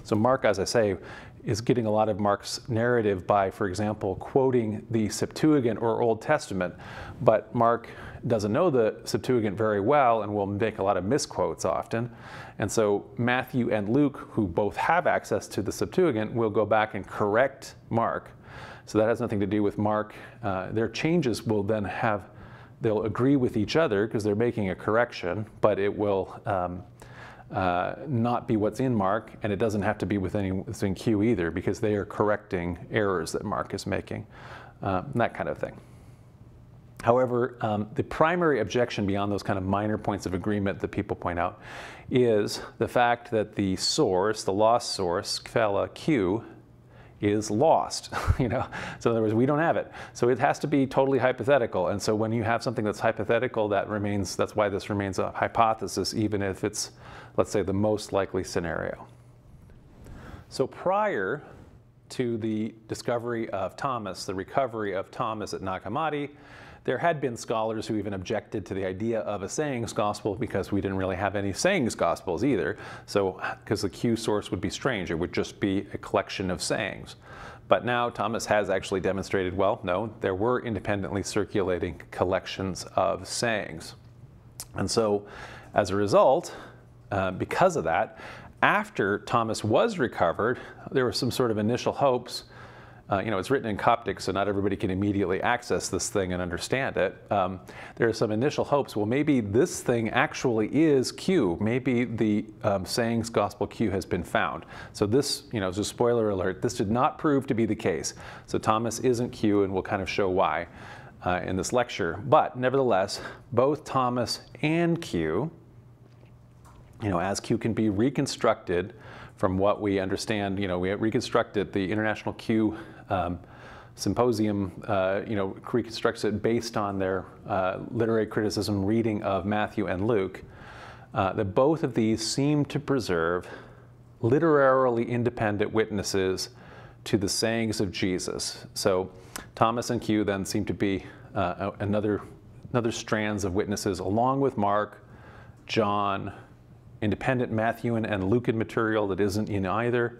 Speaker 1: So Mark, as I say, is getting a lot of Mark's narrative by, for example, quoting the Septuagint or Old Testament, but Mark doesn't know the Septuagint very well and will make a lot of misquotes often. And so Matthew and Luke, who both have access to the Septuagint, will go back and correct Mark. So that has nothing to do with Mark. Uh, their changes will then have, they'll agree with each other because they're making a correction, but it will um, uh, not be what's in Mark, and it doesn't have to be within, within Q either because they are correcting errors that Mark is making, uh, that kind of thing. However, um, the primary objection beyond those kind of minor points of agreement that people point out is the fact that the source, the lost source, Quelle Q, is lost. you know, so in other words, we don't have it. So it has to be totally hypothetical. And so when you have something that's hypothetical, that remains. That's why this remains a hypothesis, even if it's, let's say, the most likely scenario. So prior to the discovery of Thomas, the recovery of Thomas at Nag Hammadi, there had been scholars who even objected to the idea of a sayings gospel because we didn't really have any sayings gospels either. So, because the Q source would be strange, it would just be a collection of sayings. But now Thomas has actually demonstrated, well, no, there were independently circulating collections of sayings. And so, as a result, uh, because of that, after Thomas was recovered, there were some sort of initial hopes uh, you know, it's written in Coptic, so not everybody can immediately access this thing and understand it. Um, there are some initial hopes. Well, maybe this thing actually is Q. Maybe the um, sayings gospel Q has been found. So this, you know, is a spoiler alert. This did not prove to be the case. So Thomas isn't Q, and we'll kind of show why uh, in this lecture. But nevertheless, both Thomas and Q, you know, as Q can be reconstructed from what we understand, you know, we reconstructed the International Q um, symposium, uh, you know, reconstructs it based on their uh, literary criticism reading of Matthew and Luke, uh, that both of these seem to preserve literarily independent witnesses to the sayings of Jesus. So Thomas and Q then seem to be uh, another, another strands of witnesses along with Mark, John, independent Matthew and, and Lucan material that isn't in either,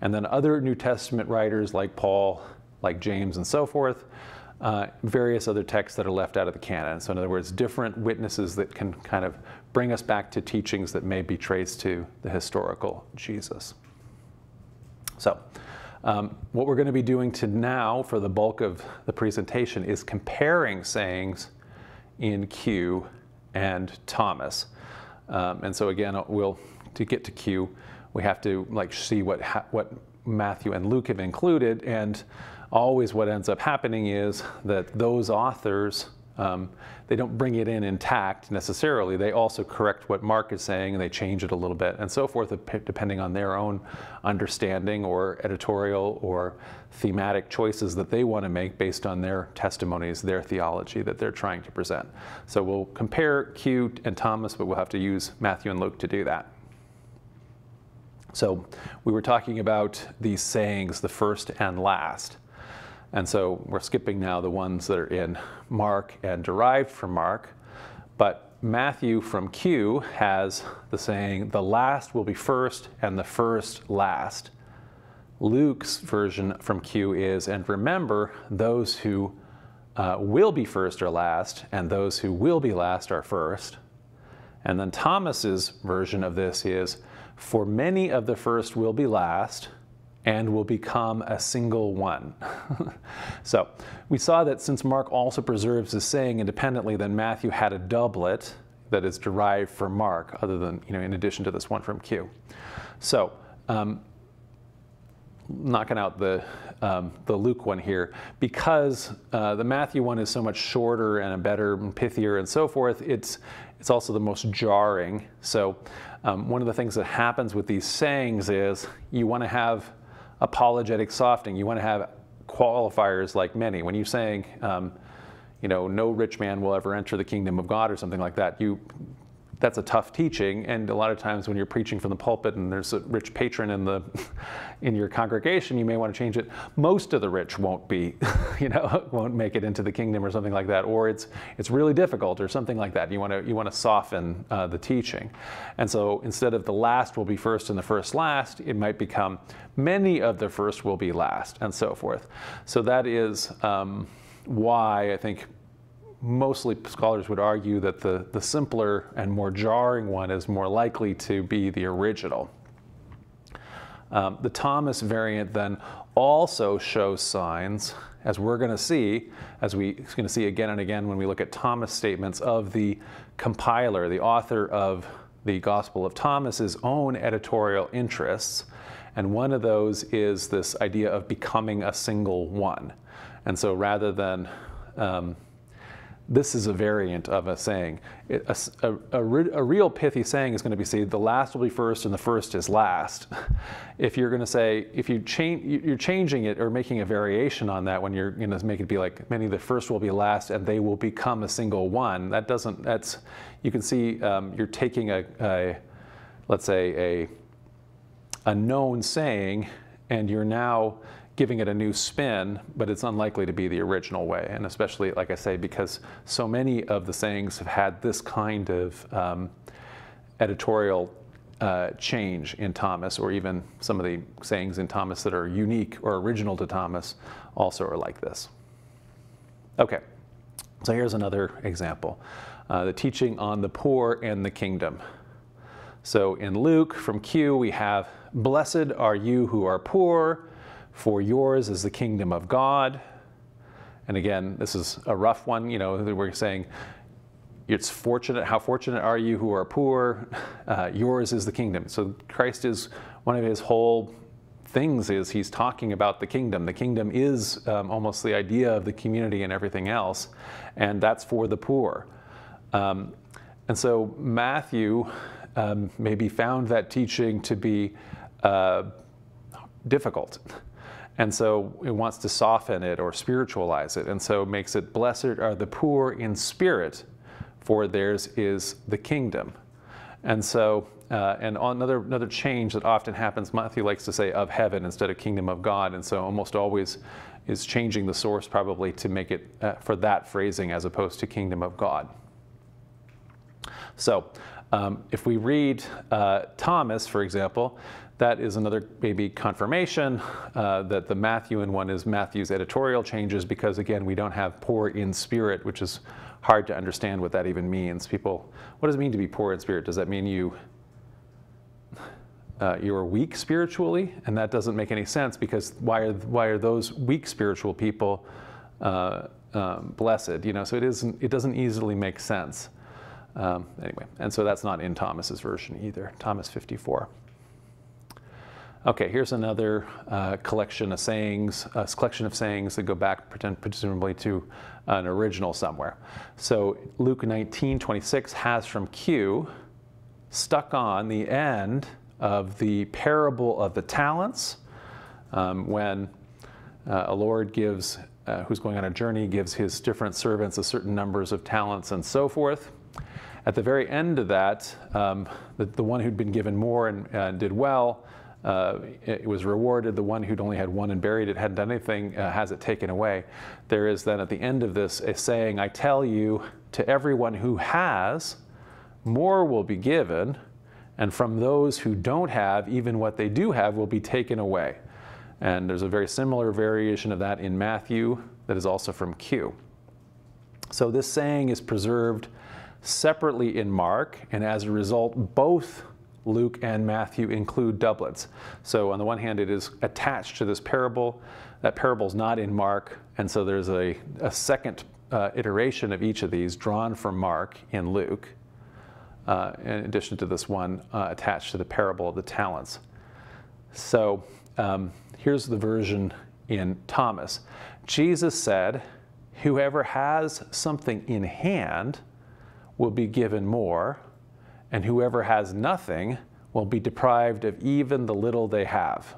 Speaker 1: and then other New Testament writers like Paul, like James, and so forth, uh, various other texts that are left out of the canon. So, in other words, different witnesses that can kind of bring us back to teachings that may be traced to the historical Jesus. So, um, what we're going to be doing to now for the bulk of the presentation is comparing sayings in Q and Thomas. Um, and so again, we'll to get to Q, we have to like see what what Matthew and Luke have included, and always what ends up happening is that those authors um, they don't bring it in intact necessarily. They also correct what Mark is saying and they change it a little bit and so forth, depending on their own understanding or editorial or thematic choices that they want to make based on their testimonies, their theology that they're trying to present. So we'll compare Q and Thomas, but we'll have to use Matthew and Luke to do that. So we were talking about these sayings, the first and last. And so we're skipping now the ones that are in Mark and derived from Mark. But Matthew from Q has the saying, the last will be first and the first last. Luke's version from Q is, and remember, those who uh, will be first are last, and those who will be last are first. And then Thomas's version of this is, for many of the first will be last, and will become a single one. so we saw that since Mark also preserves his saying independently, then Matthew had a doublet that is derived from Mark, other than, you know, in addition to this one from Q. So um, knocking out the, um, the Luke one here, because uh, the Matthew one is so much shorter and a better and pithier and so forth, it's, it's also the most jarring. So, um, one of the things that happens with these sayings is you want to have apologetic softening. You want to have qualifiers like many. When you're saying, um, you know, no rich man will ever enter the kingdom of God or something like that, you that's a tough teaching. And a lot of times when you're preaching from the pulpit and there's a rich patron in the in your congregation you may want to change it. Most of the rich won't be you know won't make it into the kingdom or something like that. Or it's it's really difficult or something like that. You want to you want to soften uh, the teaching. And so instead of the last will be first and the first last it might become many of the first will be last and so forth. So that is um, why i think mostly scholars would argue that the, the simpler and more jarring one is more likely to be the original. Um, the Thomas variant then also shows signs, as we're going to see, as we're going to see again and again when we look at Thomas statements, of the compiler, the author of the Gospel of Thomas's own editorial interests. And one of those is this idea of becoming a single one. And so rather than um, this is a variant of a saying. It, a, a, a, real pithy saying is going to be say the last will be first and the first is last. if you're going to say if you change you're changing it or making a variation on that when you're going to make it be like many of the first will be last and they will become a single one. That doesn't. That's you can see um, you're taking a, a let's say a a known saying and you're now giving it a new spin, but it's unlikely to be the original way. And especially, like I say, because so many of the sayings have had this kind of um, editorial uh, change in Thomas, or even some of the sayings in Thomas that are unique or original to Thomas also are like this. Okay, so here's another example. Uh, the teaching on the poor and the kingdom. So in Luke from Q, we have, Blessed are you who are poor, for yours is the kingdom of God. And again, this is a rough one. You know, we're saying, it's fortunate, how fortunate are you who are poor? Uh, yours is the kingdom. So Christ is one of his whole things is he's talking about the kingdom. The kingdom is um, almost the idea of the community and everything else, and that's for the poor. Um, and so Matthew um, maybe found that teaching to be uh, difficult. And so it wants to soften it or spiritualize it. And so makes it, blessed are the poor in spirit, for theirs is the kingdom. And so, uh, and another, another change that often happens, Matthew likes to say of heaven instead of kingdom of God. And so almost always is changing the source probably to make it uh, for that phrasing as opposed to kingdom of God. So um, if we read uh, Thomas, for example, that is another maybe confirmation uh, that the Matthewan one is Matthew's editorial changes because again, we don't have poor in spirit, which is hard to understand what that even means. People, what does it mean to be poor in spirit? Does that mean you uh, you're weak spiritually? And that doesn't make any sense because why are, why are those weak spiritual people uh, um, blessed? You know, so it isn't, it doesn't easily make sense. Um, anyway, and so that's not in Thomas's version either, Thomas 54. Okay, here's another uh, collection of sayings, a collection of sayings that go back presumably to an original somewhere. So Luke 19, 26 has from Q stuck on the end of the parable of the talents um, when uh, a Lord gives, uh, who's going on a journey, gives his different servants a certain numbers of talents and so forth. At the very end of that, um, the, the, one who'd been given more and uh, did well uh, it was rewarded. The one who'd only had one and buried it hadn't done anything, uh, has it taken away. There is then at the end of this a saying, I tell you, to everyone who has, more will be given, and from those who don't have, even what they do have will be taken away. And there's a very similar variation of that in Matthew that is also from Q. So this saying is preserved separately in Mark, and as a result, both Luke and Matthew include doublets. So on the one hand, it is attached to this parable. That parable is not in Mark, and so there's a, a second uh, iteration of each of these drawn from Mark in Luke, uh, in addition to this one uh, attached to the parable of the talents. So um, here's the version in Thomas. Jesus said, Whoever has something in hand, will be given more, and whoever has nothing will be deprived of even the little they have.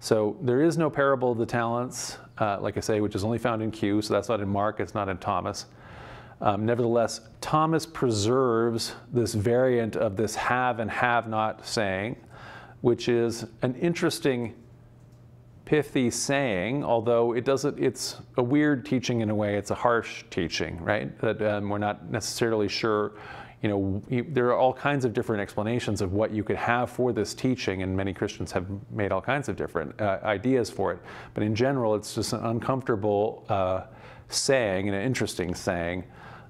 Speaker 1: So there is no parable of the talents, uh, like I say, which is only found in Q, so that's not in Mark, it's not in Thomas. Um, nevertheless, Thomas preserves this variant of this have and have not saying, which is an interesting pithy saying, although it doesn't, it's a weird teaching in a way, it's a harsh teaching, right? That um, we're not necessarily sure you know, there are all kinds of different explanations of what you could have for this teaching, and many Christians have made all kinds of different uh, ideas for it. But in general, it's just an uncomfortable uh, saying and an interesting saying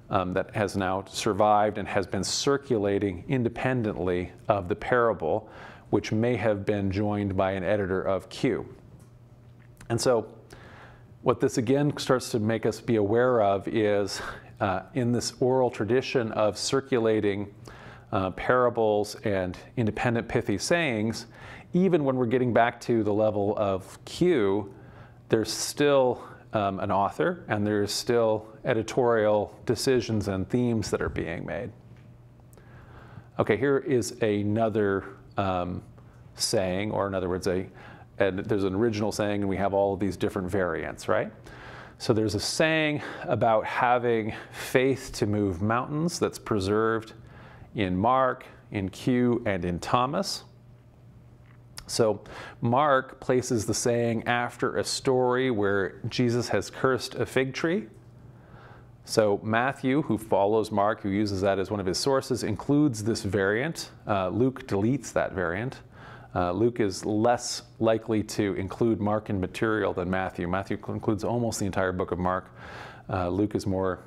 Speaker 1: um, that has now survived and has been circulating independently of the parable, which may have been joined by an editor of Q. And so, what this again starts to make us be aware of is uh, in this oral tradition of circulating uh, parables and independent pithy sayings, even when we're getting back to the level of Q, there's still um, an author and there's still editorial decisions and themes that are being made. Okay, here is another um, saying, or in other words, a, and there's an original saying, and we have all of these different variants, right? So there's a saying about having faith to move mountains that's preserved in Mark, in Q, and in Thomas. So Mark places the saying after a story where Jesus has cursed a fig tree. So Matthew, who follows Mark, who uses that as one of his sources, includes this variant. Uh, Luke deletes that variant. Uh, Luke is less likely to include Markan material than Matthew. Matthew includes almost the entire book of Mark. Uh, Luke is more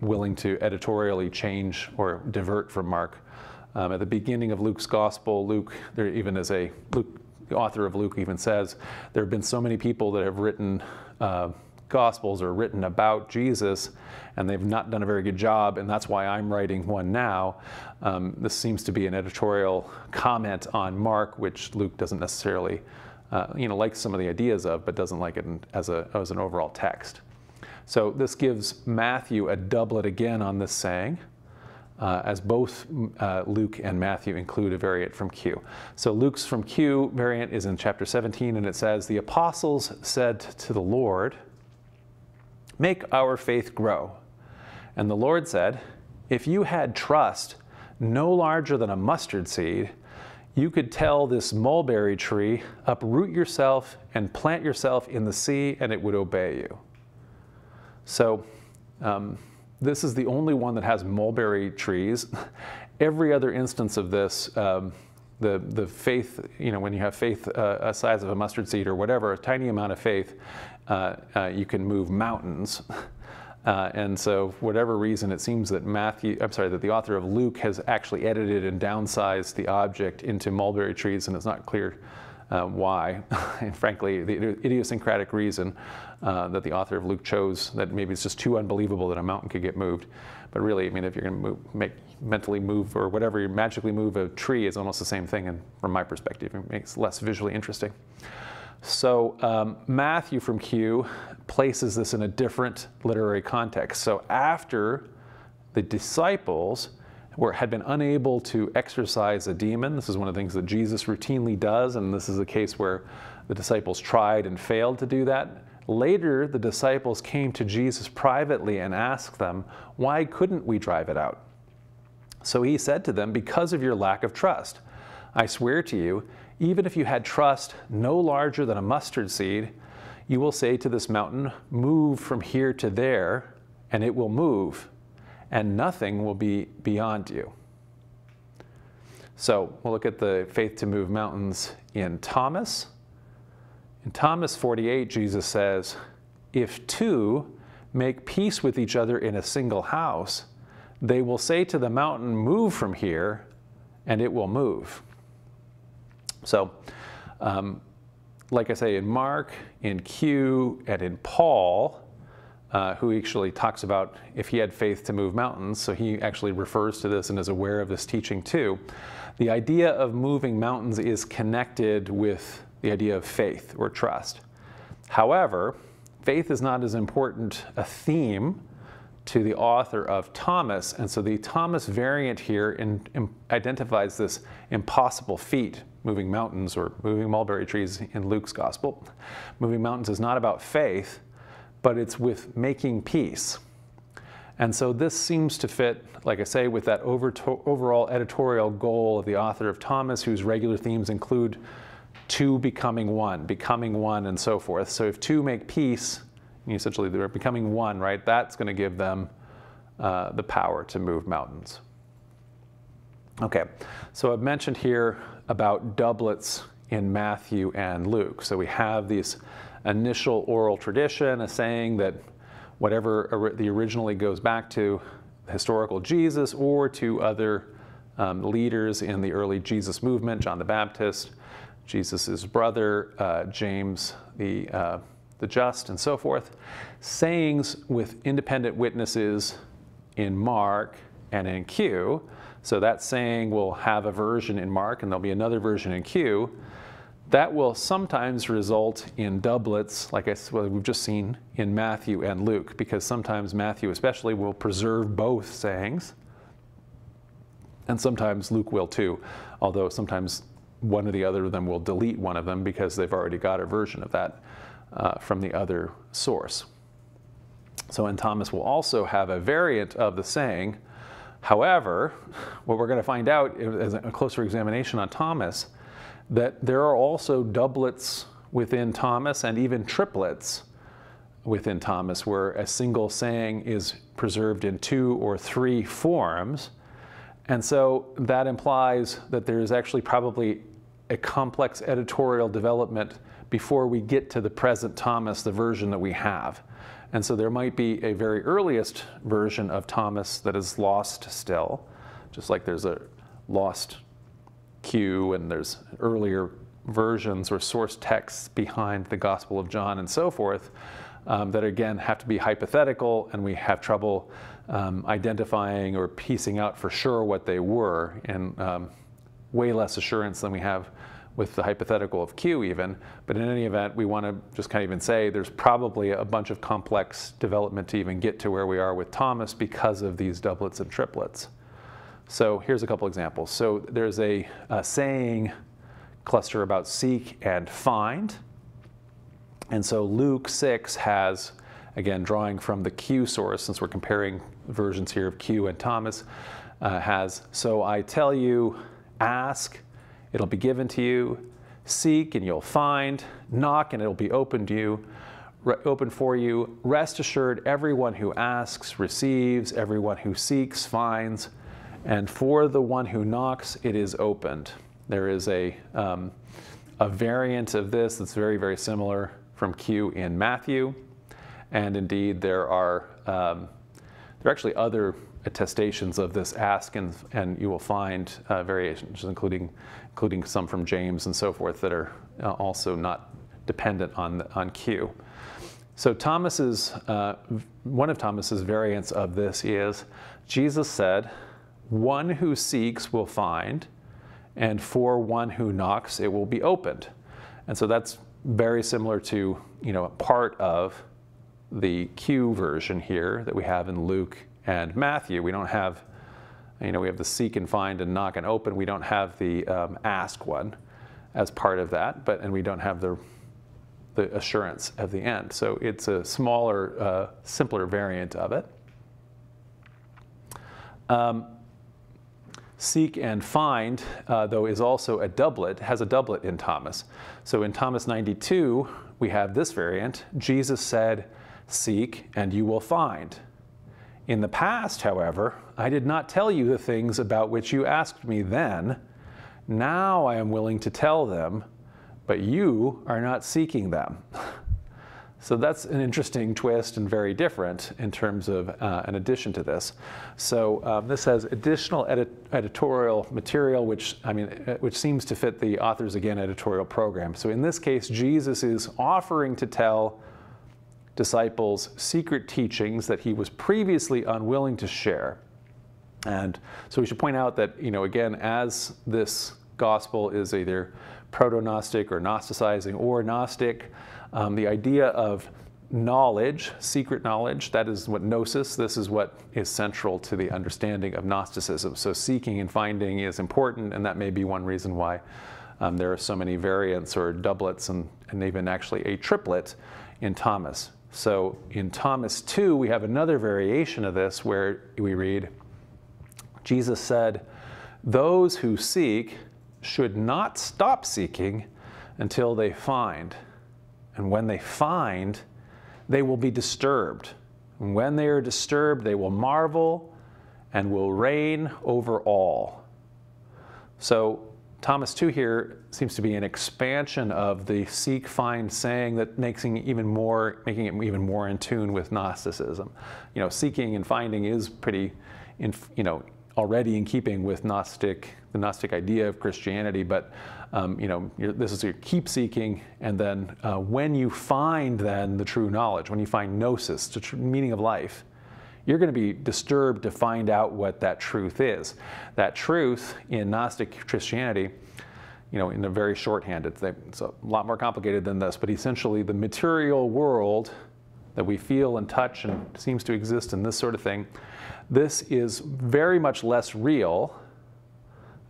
Speaker 1: willing to editorially change or divert from Mark. Um, at the beginning of Luke's gospel, Luke, there even as a Luke, the author of Luke even says, there have been so many people that have written uh, Gospels are written about Jesus, and they've not done a very good job, and that's why I'm writing one now. Um, this seems to be an editorial comment on Mark, which Luke doesn't necessarily, uh, you know, like some of the ideas of, but doesn't like it as, a, as an overall text. So this gives Matthew a doublet again on this saying. Uh, as both uh, Luke and Matthew include a variant from Q. So Luke's from Q variant is in chapter 17, and it says, The apostles said to the Lord, Make our faith grow. And the Lord said, If you had trust no larger than a mustard seed, you could tell this mulberry tree, uproot yourself and plant yourself in the sea, and it would obey you. So, um, this is the only one that has mulberry trees. Every other instance of this, um, the, the faith, you know, when you have faith uh, a size of a mustard seed or whatever, a tiny amount of faith, you can move mountains. Uh, and so, for whatever reason, it seems that Matthew, I'm sorry, that the author of Luke has actually edited and downsized the object into mulberry trees, and it's not clear uh, why. and frankly, the idiosyncratic reason uh, that the author of Luke chose that maybe it's just too unbelievable that a mountain could get moved. But really, I mean, if you're going to make mentally move or whatever, you magically move a tree is almost the same thing. And from my perspective, it makes less visually interesting. So um, Matthew from Q places this in a different literary context. So after the disciples were, had been unable to exorcise a demon, this is one of the things that Jesus routinely does, and this is a case where the disciples tried and failed to do that. Later, the disciples came to Jesus privately and asked them, Why couldn't we drive it out? So he said to them, Because of your lack of trust. I swear to you, even if you had trust no larger than a mustard seed, you will say to this mountain, Move from here to there, and it will move, and nothing will be beyond you. So we'll look at the faith to move mountains in Thomas. In Thomas 48, Jesus says, If two make peace with each other in a single house, they will say to the mountain, Move from here, and it will move. So, um, like I say, in Mark, in Q, and in Paul, uh, who actually talks about if he had faith to move mountains, so he actually refers to this and is aware of this teaching too. The idea of moving mountains is connected with the idea of faith or trust. However, faith is not as important a theme to the author of Thomas. And so the Thomas variant here in, in identifies this impossible feat, moving mountains or moving mulberry trees in Luke's gospel. Moving mountains is not about faith, but it's with making peace. And so this seems to fit, like I say, with that over overall editorial goal of the author of Thomas, whose regular themes include two becoming one, becoming one, and so forth. So if two make peace, essentially they're becoming one, right? That's going to give them uh, the power to move mountains. Okay, so I've mentioned here about doublets in Matthew and Luke. So we have this initial oral tradition, a saying that whatever the originally goes back to historical Jesus or to other um, leaders in the early Jesus movement, John the Baptist, Jesus' brother, uh, James the, uh, the Just, and so forth. Sayings with independent witnesses in Mark and in Q. So that saying will have a version in Mark and there'll be another version in Q. That will sometimes result in doublets, like I, well, we've just seen in Matthew and Luke, because sometimes Matthew especially will preserve both sayings, and sometimes Luke will too, although sometimes one or the other of them will delete one of them because they've already got a version of that uh, from the other source. So, and Thomas will also have a variant of the saying. However, what we're going to find out as a closer examination on Thomas that there are also doublets within Thomas and even triplets within Thomas, where a single saying is preserved in two or three forms. And so that implies that there is actually probably a complex editorial development before we get to the present Thomas, the version that we have. And so there might be a very earliest version of Thomas that is lost still, just like there's a lost Q and there's earlier versions or source texts behind the Gospel of John and so forth um, that again have to be hypothetical and we have trouble um, identifying or piecing out for sure what they were and um, way less assurance than we have with the hypothetical of Q even. But in any event, we want to just kind of even say there's probably a bunch of complex development to even get to where we are with Thomas because of these doublets and triplets. So here's a couple examples. So there's a, a saying cluster about seek and find. And so Luke 6 has, again, drawing from the Q source, since we're comparing versions here of Q and Thomas, uh, has, so I tell you, ask, it'll be given to you, seek and you'll find, knock and it'll be opened to you, open for you. Rest assured, everyone who asks receives, everyone who seeks finds, and for the one who knocks, it is opened. There is a, um, a variant of this that's very, very similar from Q in Matthew. And indeed, there are, um, there are actually other attestations of this ask, and, and you will find uh, variations, including, including some from James and so forth, that are uh, also not dependent on, on Q. So Thomas's, uh, one of Thomas's variants of this is, Jesus said, one who seeks will find, and for one who knocks, it will be opened. And so that's very similar to, you know, part of the Q version here that we have in Luke and Matthew. We don't have, you know, we have the seek and find and knock and open. We don't have the um, ask one as part of that, but and we don't have the the assurance of the end. So it's a smaller, uh, simpler variant of it. Um, Seek and find, uh, though, is also a doublet, has a doublet in Thomas. So in Thomas 92, we have this variant Jesus said, Seek and you will find. In the past, however, I did not tell you the things about which you asked me then. Now I am willing to tell them, but you are not seeking them. So that's an interesting twist and very different in terms of uh, an addition to this. So um, this has additional edit editorial material, which I mean, uh, which seems to fit the author's again editorial program. So in this case, Jesus is offering to tell disciples secret teachings that he was previously unwilling to share. And so we should point out that, you know, again, as this gospel is either proto-Gnostic or Gnosticizing or Gnostic, um, the idea of knowledge, secret knowledge, that is what gnosis, this is what is central to the understanding of Gnosticism. So seeking and finding is important, and that may be one reason why um, there are so many variants or doublets and, and even actually a triplet in Thomas. So in Thomas 2, we have another variation of this where we read, Jesus said, Those who seek should not stop seeking until they find. And when they find, they will be disturbed. And when they are disturbed, they will marvel and will reign over all. So Thomas 2 here seems to be an expansion of the seek, find saying that making even more, making it even more in tune with Gnosticism. You know, seeking and finding is pretty, in, you know, already in keeping with Gnostic, the Gnostic idea of Christianity, but um, you know, this is your keep seeking, and then uh, when you find then the true knowledge, when you find gnosis, the true meaning of life, you're going to be disturbed to find out what that truth is. That truth in Gnostic Christianity, you know, in a very shorthand, it's, it's a lot more complicated than this, but essentially the material world that we feel and touch and seems to exist in this sort of thing, this is very much less real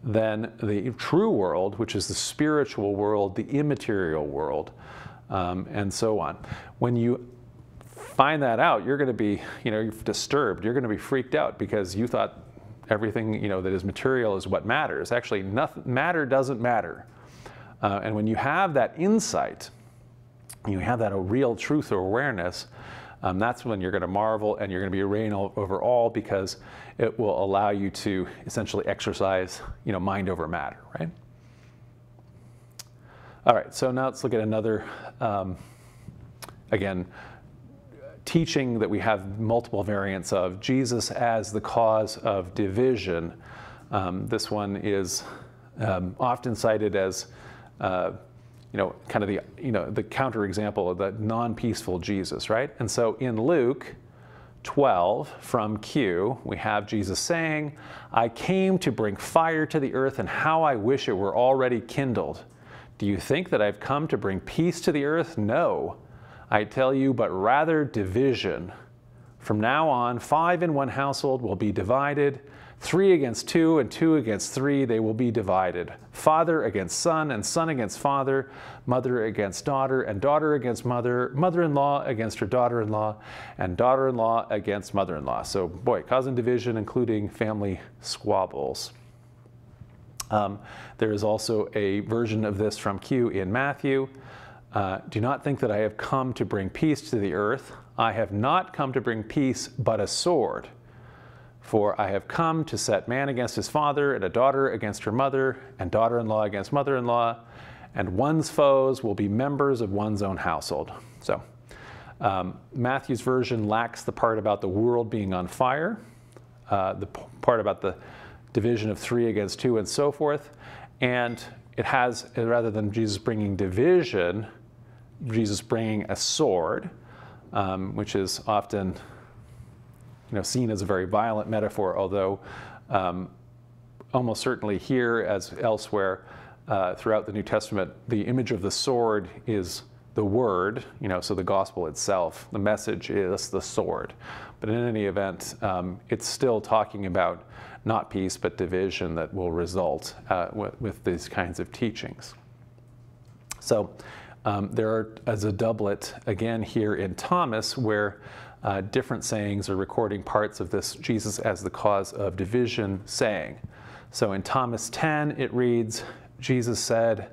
Speaker 1: than the true world, which is the spiritual world, the immaterial world, um, and so on. When you find that out, you're going to be, you know, disturbed. You're going to be freaked out because you thought everything, you know, that is material is what matters. Actually, nothing, matter doesn't matter. Uh, and when you have that insight, you have that a real truth or awareness, um, that's when you're going to marvel and you're going to be reign over all because it will allow you to essentially exercise, you know, mind over matter, right? All right, so now let's look at another, um, again, teaching that we have multiple variants of Jesus as the cause of division. Um, this one is um, often cited as uh, you know, kind of the, you know, the counterexample of the non-peaceful Jesus, right? And so in Luke 12 from Q, we have Jesus saying, I came to bring fire to the earth and how I wish it were already kindled. Do you think that I've come to bring peace to the earth? No, I tell you, but rather division. From now on, five in one household will be divided Three against two and two against three, they will be divided. Father against son and son against father, mother against daughter and daughter against mother, mother in law against her daughter in law, and daughter in law against mother in law. So, boy, causing division, including family squabbles. Um, there is also a version of this from Q in Matthew. Uh, Do not think that I have come to bring peace to the earth. I have not come to bring peace, but a sword. For I have come to set man against his father, and a daughter against her mother, and daughter in law against mother in law, and one's foes will be members of one's own household. So, um, Matthew's version lacks the part about the world being on fire, uh, the part about the division of three against two, and so forth. And it has, rather than Jesus bringing division, Jesus bringing a sword, um, which is often you know, seen as a very violent metaphor, although um, almost certainly here, as elsewhere uh, throughout the New Testament, the image of the sword is the word, you know, so the gospel itself, the message is the sword. But in any event, um, it's still talking about not peace, but division that will result uh, with, with, these kinds of teachings. So um, there are, as a doublet, again here in Thomas, where uh, different sayings or recording parts of this Jesus as the cause of division saying. So in Thomas 10, it reads, Jesus said,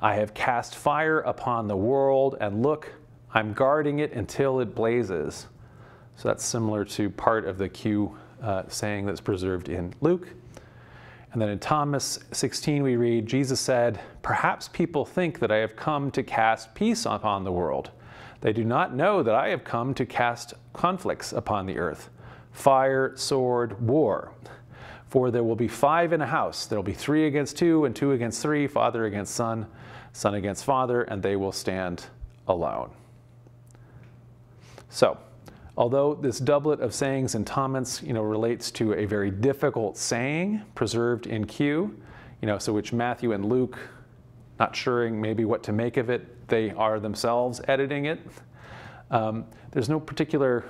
Speaker 1: I have cast fire upon the world, and look, I'm guarding it until it blazes. So that's similar to part of the Q uh, saying that's preserved in Luke. And then in Thomas 16, we read, Jesus said, Perhaps people think that I have come to cast peace upon the world. They do not know that I have come to cast conflicts upon the earth fire, sword, war. For there will be five in a house. There will be three against two, and two against three, father against son, son against father, and they will stand alone. So, although this doublet of sayings and comments, you know, relates to a very difficult saying preserved in Q, you know, so which Matthew and Luke, not sure maybe what to make of it, they are themselves editing it. Um, there's no particular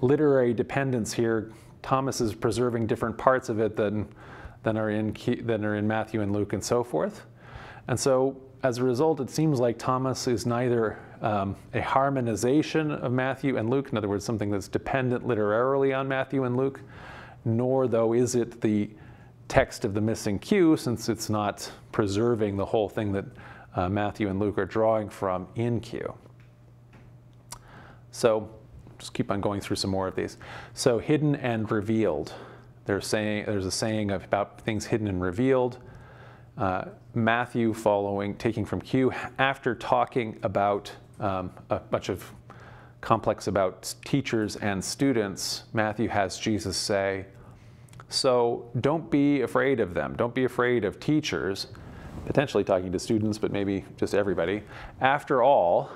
Speaker 1: literary dependence here. Thomas is preserving different parts of it than, than, are in, than are in Matthew and Luke and so forth. And so as a result, it seems like Thomas is neither um, a harmonization of Matthew and Luke, in other words, something that's dependent literarily on Matthew and Luke, nor, though, is it the text of the missing Q, since it's not preserving the whole thing that uh, Matthew and Luke are drawing from in Q. So just keep on going through some more of these. So hidden and revealed. There's, saying, there's a saying about things hidden and revealed. Uh, Matthew following, taking from Q, after talking about um, a bunch of complex about teachers and students, Matthew has Jesus say, so don't be afraid of them. Don't be afraid of teachers, potentially talking to students, but maybe just everybody. After all,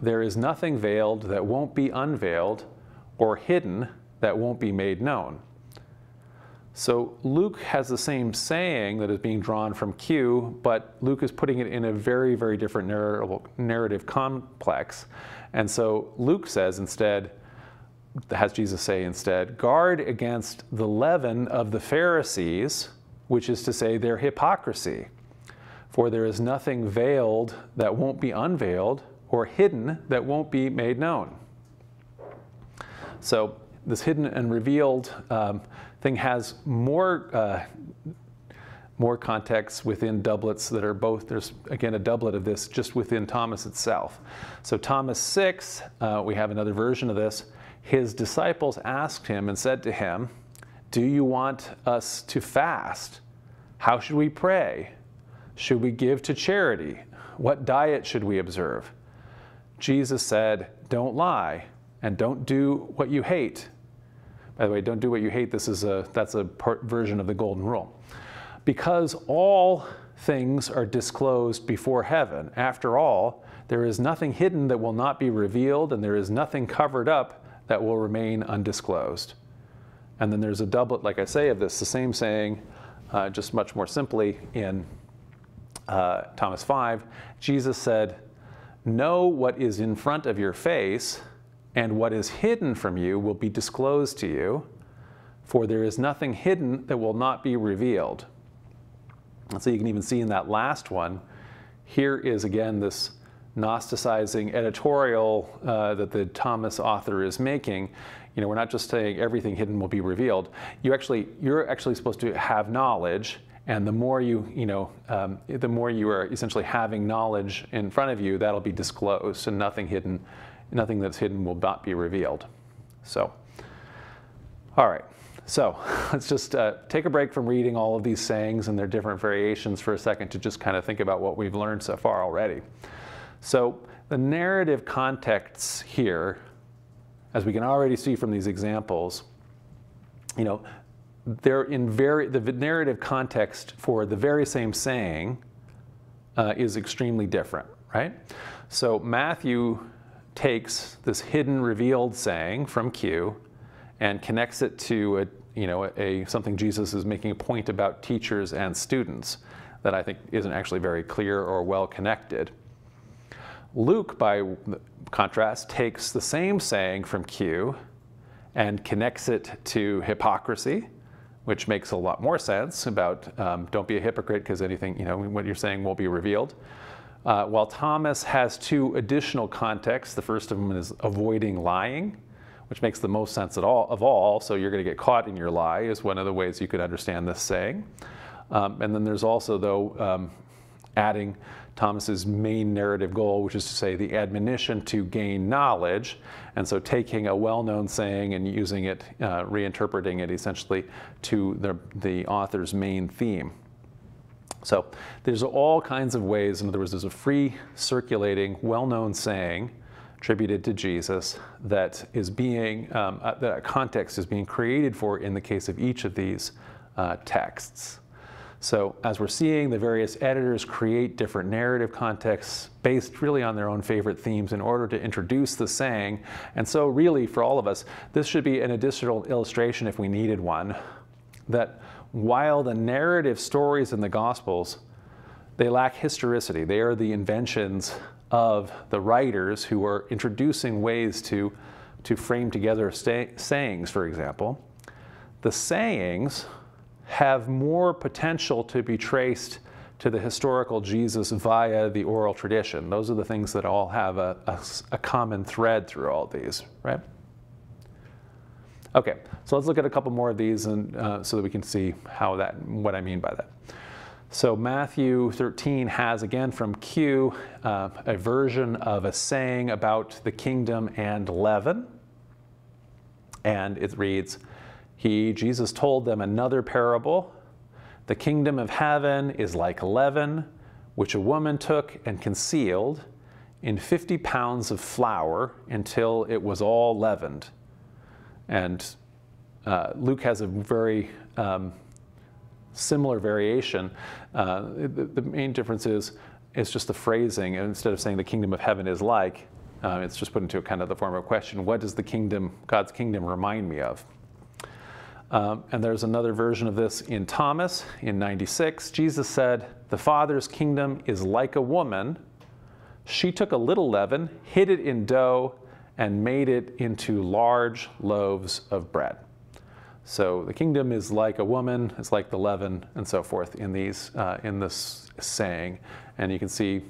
Speaker 1: there is nothing veiled that won't be unveiled or hidden that won't be made known. So Luke has the same saying that is being drawn from Q, but Luke is putting it in a very, very different narrative complex. And so Luke says instead, has Jesus say instead, guard against the leaven of the Pharisees, which is to say their hypocrisy. For there is nothing veiled that won't be unveiled, or hidden that won't be made known. So this hidden and revealed um, thing has more uh, more context within doublets that are both, there's again a doublet of this just within Thomas itself. So Thomas 6, uh, we have another version of this. His disciples asked him and said to him, do you want us to fast? How should we pray? Should we give to charity? What diet should we observe? Jesus said, don't lie and don't do what you hate by the way, don't do what you hate. This is a, that's a part version of the golden rule. Because all things are disclosed before heaven. After all, there is nothing hidden that will not be revealed, and there is nothing covered up that will remain undisclosed. And then there's a doublet, like I say, of this, the same saying, uh, just much more simply in uh, Thomas 5. Jesus said, Know what is in front of your face, and what is hidden from you will be disclosed to you, for there is nothing hidden that will not be revealed. And so you can even see in that last one, here is again this Gnosticizing editorial uh, that the Thomas author is making. You know, we're not just saying everything hidden will be revealed. You actually, you're actually supposed to have knowledge, and the more you, you know, um, the more you are essentially having knowledge in front of you, that'll be disclosed, and nothing hidden nothing that's hidden will not be revealed. So, all right. So let's just uh, take a break from reading all of these sayings and their different variations for a second to just kind of think about what we've learned so far already. So the narrative contexts here, as we can already see from these examples, you know, they're in very, the narrative context for the very same saying uh, is extremely different, right? So Matthew takes this hidden revealed saying from Q and connects it to a, you know, a, something Jesus is making a point about teachers and students that I think isn't actually very clear or well connected. Luke, by contrast, takes the same saying from Q and connects it to hypocrisy, which makes a lot more sense about um, don't be a hypocrite because anything, you know, what you're saying will be revealed. Uh, while Thomas has two additional contexts, the first of them is avoiding lying, which makes the most sense at all, of all. So you're going to get caught in your lie is one of the ways you could understand this saying. Um, and then there's also, though, um, adding Thomas's main narrative goal, which is to say the admonition to gain knowledge. And so taking a well-known saying and using it, uh, reinterpreting it essentially to the, the author's main theme. So there's all kinds of ways, in other words, there's a free circulating, well-known saying attributed to Jesus that is being, um, uh, that context is being created for in the case of each of these uh, texts. So as we're seeing, the various editors create different narrative contexts based really on their own favorite themes in order to introduce the saying. And so really, for all of us, this should be an additional illustration if we needed one, that while the narrative stories in the Gospels, they lack historicity. They are the inventions of the writers who are introducing ways to, to frame together sayings, for example, the sayings have more potential to be traced to the historical Jesus via the oral tradition. Those are the things that all have a, a, a common thread through all these, right? Okay, so let's look at a couple more of these and, uh, so that we can see how that, what I mean by that. So Matthew 13 has, again from Q, uh, a version of a saying about the kingdom and leaven. And it reads, He, Jesus, told them another parable. The kingdom of heaven is like leaven, which a woman took and concealed in 50 pounds of flour until it was all leavened. And uh, Luke has a very um, similar variation. Uh, the, the, main difference is it's just the phrasing. Instead of saying the kingdom of heaven is like, uh, it's just put into a kind of the form of a question. What does the kingdom, God's kingdom, remind me of? Um, and there's another version of this in Thomas in 96. Jesus said, The Father's kingdom is like a woman. She took a little leaven, hid it in dough, and made it into large loaves of bread. So the kingdom is like a woman, it's like the leaven, and so forth in these uh, in this saying, and you can see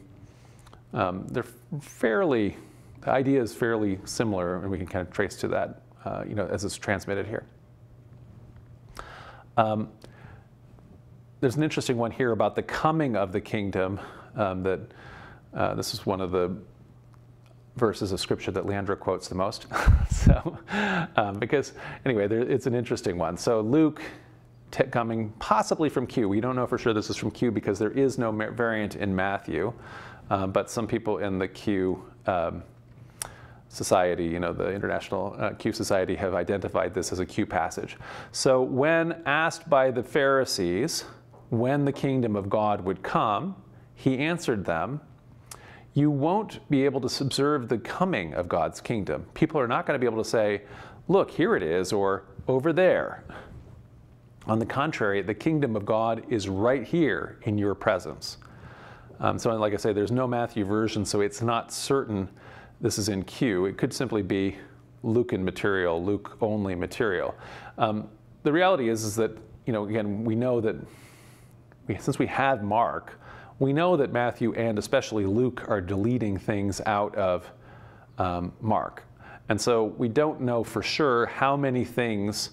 Speaker 1: um, they're fairly the idea is fairly similar, and we can kind of trace to that, uh, you know, as it's transmitted here. Um, there's an interesting one here about the coming of the kingdom. Um, that uh, this is one of the verses of scripture that Leandro quotes the most. so, um, because anyway, there, it's an interesting one. So Luke coming possibly from Q. We don't know for sure this is from Q because there is no variant in Matthew, um, but some people in the Q um, Society, you know, the International uh, Q Society have identified this as a Q passage. So when asked by the Pharisees when the kingdom of God would come, he answered them, you won't be able to observe the coming of God's kingdom. People are not going to be able to say, look, here it is, or over there. On the contrary, the kingdom of God is right here in your presence. Um, so, like I say, there's no Matthew version, so it's not certain this is in Q. It could simply be Lucan material, Luke only material. Um, the reality is, is that, you know, again, we know that we, since we have Mark, we know that Matthew and especially Luke are deleting things out of um, Mark. And so we don't know for sure how many things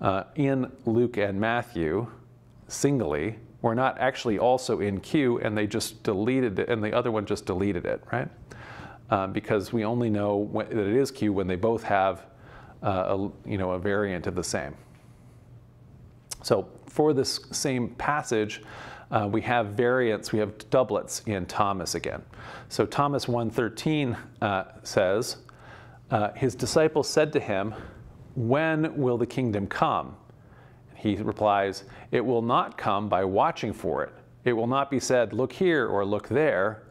Speaker 1: uh, in Luke and Matthew singly were not actually also in Q and they just deleted it and the other one just deleted it, right? Um, because we only know when, that it is Q when they both have uh, a, you know, a variant of the same. So for this same passage, uh, we have variants, we have doublets in Thomas again. So Thomas 1.13 uh, says, uh, his disciples said to him, when will the kingdom come? He replies, it will not come by watching for it. It will not be said, look here or look there.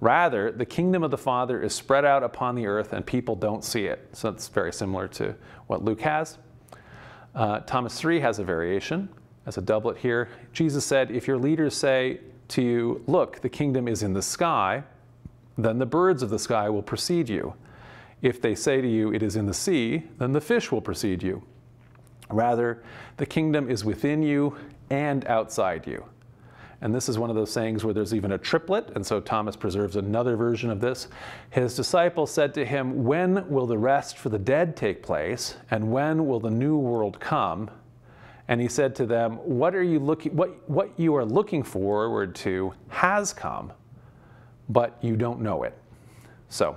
Speaker 1: Rather, the kingdom of the Father is spread out upon the earth and people don't see it. So it's very similar to what Luke has. Uh, Thomas 3 has a variation as a doublet here. Jesus said, If your leaders say to you, Look, the kingdom is in the sky, then the birds of the sky will precede you. If they say to you, It is in the sea, then the fish will precede you. Rather, the kingdom is within you and outside you. And this is one of those sayings where there's even a triplet, and so Thomas preserves another version of this. His disciples said to him, When will the rest for the dead take place, and when will the new world come? And he said to them, What are you looking what what you are looking forward to has come, but you don't know it. So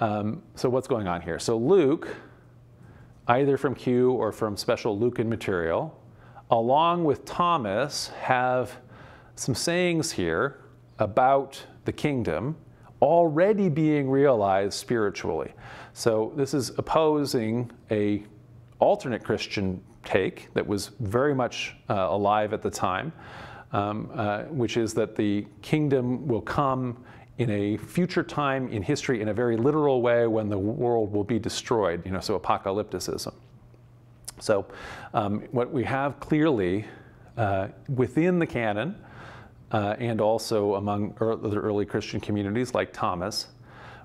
Speaker 1: um, so what's going on here? So Luke, either from Q or from special Lucan material, along with Thomas, have some sayings here about the kingdom already being realized spiritually. So this is opposing a alternate Christian take that was very much uh, alive at the time, um, uh, which is that the kingdom will come in a future time in history in a very literal way when the world will be destroyed, you know, so apocalypticism. So um, what we have clearly uh, within the canon uh, and also among other early Christian communities like Thomas,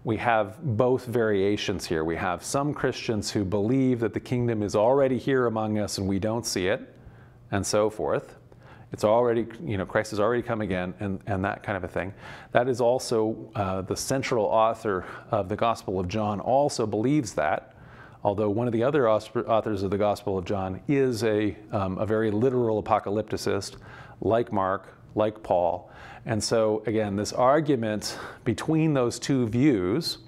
Speaker 1: we have both variations here. We have some Christians who believe that the kingdom is already here among us and we don't see it, and so forth. It's already, you know, Christ has already come again, and, and that kind of a thing. That is also uh, the central author of the Gospel of John, also believes that, although one of the other authors of the Gospel of John is a, um, a very literal apocalypticist, like Mark, like Paul. And so, again, this argument between those two views,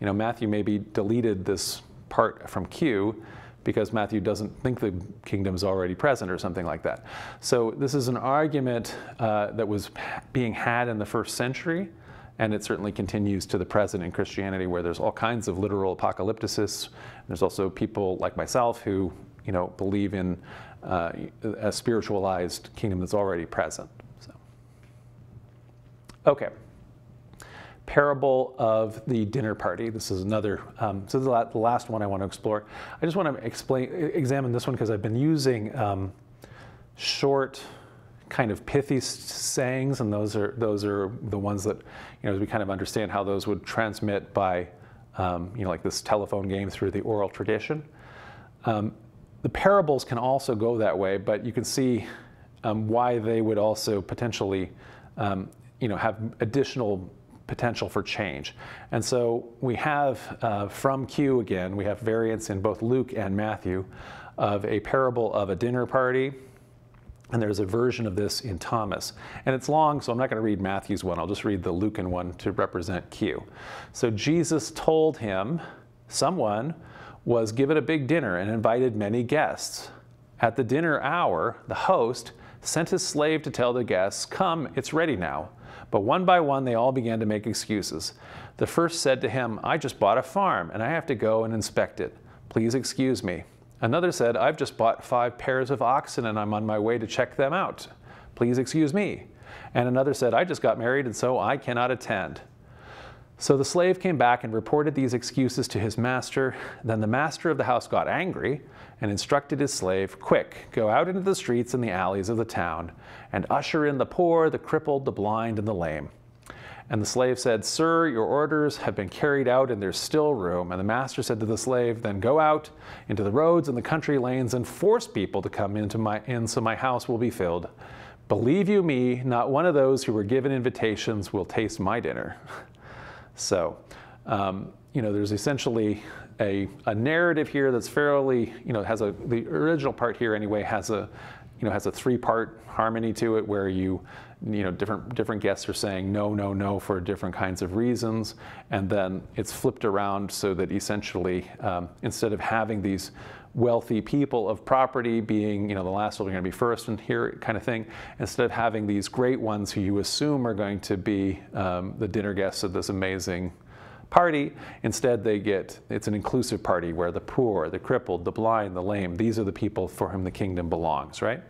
Speaker 1: you know, Matthew maybe deleted this part from Q because Matthew doesn't think the kingdom is already present or something like that. So this is an argument uh, that was being had in the first century, and it certainly continues to the present in Christianity, where there's all kinds of literal apocalypticists. There's also people like myself who, you know, believe in uh, a spiritualized kingdom that's already present. Okay parable of the dinner party. This is another, um, so this is the last one I want to explore. I just want to explain, examine this one because I've been using um, short, kind of pithy sayings, and those are those are the ones that, you know, we kind of understand how those would transmit by, um, you know, like this telephone game through the oral tradition. Um, the parables can also go that way, but you can see um, why they would also potentially, um, you know, have additional potential for change. And so we have uh, from Q again, we have variants in both Luke and Matthew of a parable of a dinner party. And there's a version of this in Thomas. And it's long, so I'm not going to read Matthew's one. I'll just read the Lucan one to represent Q. So Jesus told him, someone was given a big dinner and invited many guests. At the dinner hour, the host sent his slave to tell the guests, Come, it's ready now. But one by one, they all began to make excuses. The first said to him, I just bought a farm and I have to go and inspect it. Please excuse me. Another said, I've just bought five pairs of oxen and I'm on my way to check them out. Please excuse me. And another said, I just got married and so I cannot attend. So the slave came back and reported these excuses to his master. Then the master of the house got angry and instructed his slave, Quick, go out into the streets and the alleys of the town and usher in the poor, the crippled, the blind, and the lame. And the slave said, Sir, your orders have been carried out and there's still room. And the master said to the slave, Then go out into the roads and the country lanes and force people to come into my in so my house will be filled. Believe you me, not one of those who were given invitations will taste my dinner. So, um, you know, there's essentially a, a, narrative here that's fairly, you know, has a, the original part here anyway has a, you know, has a three-part harmony to it where you, you know, different, different guests are saying no, no, no for different kinds of reasons. And then it's flipped around so that essentially, um, instead of having these wealthy people of property being, you know, the last one are going to be first and here kind of thing, instead of having these great ones who you assume are going to be um, the dinner guests of this amazing party. Instead, they get, it's an inclusive party where the poor, the crippled, the blind, the lame, these are the people for whom the kingdom belongs, right?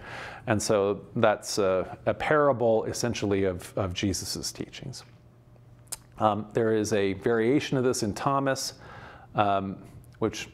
Speaker 1: And so that's a, a parable essentially of, of Jesus' teachings. Um, there is a variation of this in Thomas, um, which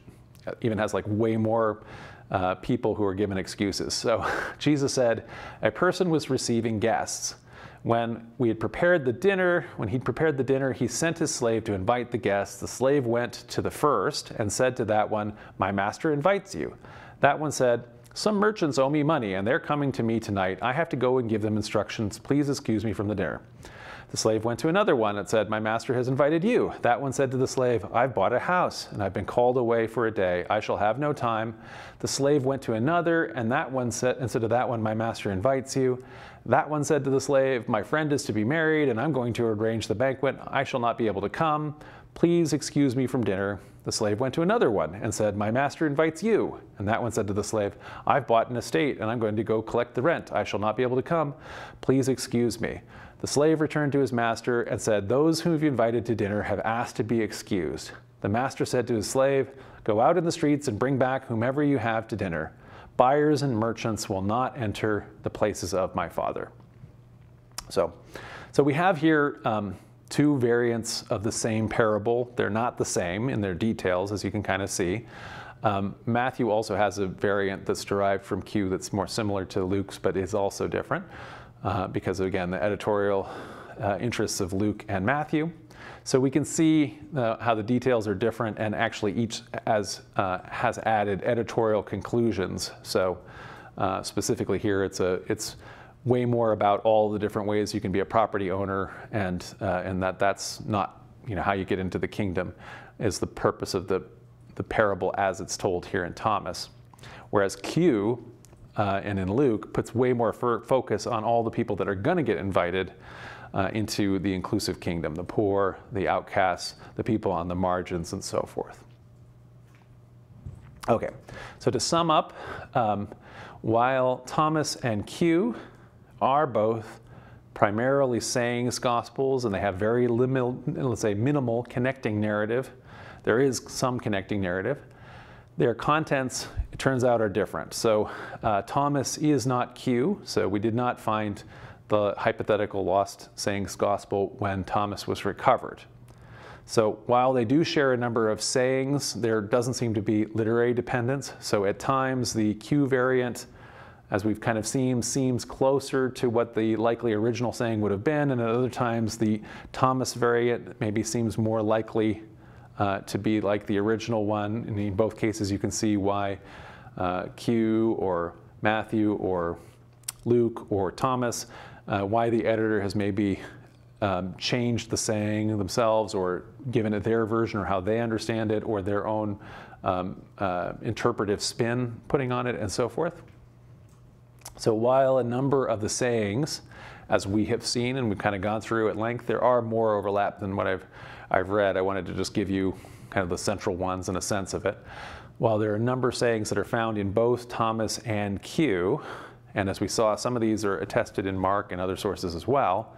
Speaker 1: even has like way more uh, people who are given excuses. So Jesus said, a person was receiving guests. When we had prepared the dinner, when he'd prepared the dinner, he sent his slave to invite the guests. The slave went to the first and said to that one, My master invites you. That one said, Some merchants owe me money and they're coming to me tonight. I have to go and give them instructions. Please excuse me from the dinner. The slave went to another one and said, My master has invited you. That one said to the slave, I've bought a house and I've been called away for a day. I shall have no time. The slave went to another, and that one said, instead of that one, My master invites you. That one said to the slave, My friend is to be married, and I'm going to arrange the banquet. I shall not be able to come. Please excuse me from dinner. The slave went to another one and said, My master invites you. And that one said to the slave, I've bought an estate and I'm going to go collect the rent. I shall not be able to come. Please excuse me. The slave returned to his master and said, Those whom you invited to dinner have asked to be excused. The master said to his slave, Go out in the streets and bring back whomever you have to dinner. Buyers and merchants will not enter the places of my father. So, so we have here um, two variants of the same parable. They're not the same in their details, as you can kind of see. Um, Matthew also has a variant that's derived from Q that's more similar to Luke's, but is also different. uh, because, again, the editorial uh, interests of Luke and Matthew. So we can see uh, how the details are different, and actually each as, uh, has added editorial conclusions. So uh, specifically here, it's a it's way more about all the different ways you can be a property owner, and uh, and that that's not you know how you get into the kingdom, is the purpose of the the parable as it's told here in Thomas, whereas Q. Uh, and in Luke, puts way more focus on all the people that are going to get invited, uh, into the inclusive kingdom the poor, the outcasts, the people on the margins, and so forth. Okay, so to sum up, um, while Thomas and Q are both primarily sayings gospels and they have very limited, let's say minimal connecting narrative, there is some connecting narrative. Their contents, it turns out, are different. So uh, Thomas is not Q, so we did not find the hypothetical lost sayings gospel when Thomas was recovered. So while they do share a number of sayings, there doesn't seem to be literary dependence. So at times the Q variant, as we've kind of seen, seems closer to what the likely original saying would have been, and at other times the Thomas variant maybe seems more likely uh, to be like the original one. And in both cases you can see why uh, Q or Matthew or Luke or Thomas uh, why the editor has maybe um, changed the saying themselves or given it their version or how they understand it or their own um, uh, interpretive spin putting on it and so forth. So while a number of the sayings, as we have seen and we've kind of gone through at length, there are more overlap than what I've, I've read. I wanted to just give you kind of the central ones and a sense of it. While there are a number of sayings that are found in both Thomas and Q, and as we saw, some of these are attested in Mark and other sources as well.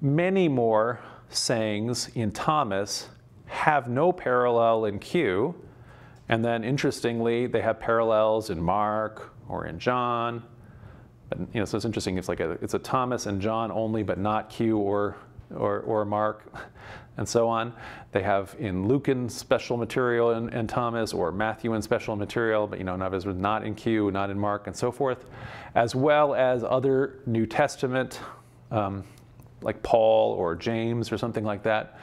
Speaker 1: Many more sayings in Thomas have no parallel in Q. And then interestingly, they have parallels in Mark or in John. But, you know, so it's interesting. It's like a, it's a Thomas and John only, but not Q or, or, or Mark and so on. They have in Lucan special material and, in Thomas or Matthew in special material, but you know, was not in Q, not in Mark, and so forth, as well as other New Testament, um, like Paul or James or something like that,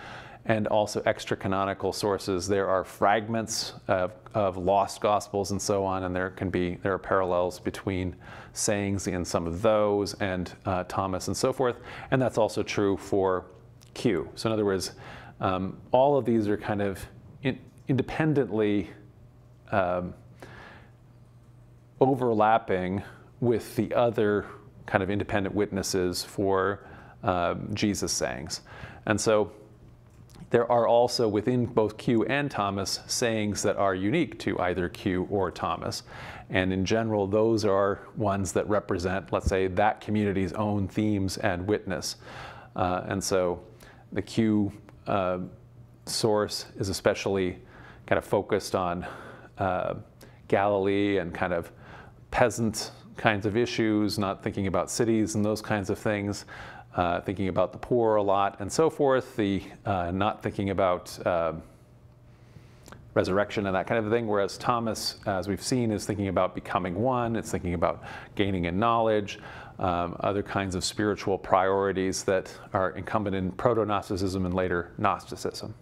Speaker 1: and also extra canonical sources. There are fragments of, of lost gospels and so on, and there can be there are parallels between sayings in some of those and uh, Thomas and so forth, and that's also true for Q. So in other words, um, all of these are kind of in, independently um, overlapping with the other kind of independent witnesses for uh, Jesus sayings. And so there are also within both Q and Thomas sayings that are unique to either Q or Thomas. And in general, those are ones that represent, let's say, that community's own themes and witness. Uh, and so the Q uh, source is especially kind of focused on uh, Galilee and kind of peasant kinds of issues, not thinking about cities and those kinds of things, uh, thinking about the poor a lot and so forth, the uh, not thinking about uh, resurrection and that kind of thing. Whereas Thomas, as we've seen, is thinking about becoming one, it's thinking about gaining in knowledge, um, other kinds of spiritual priorities that are incumbent in proto-Gnosticism and later Gnosticism.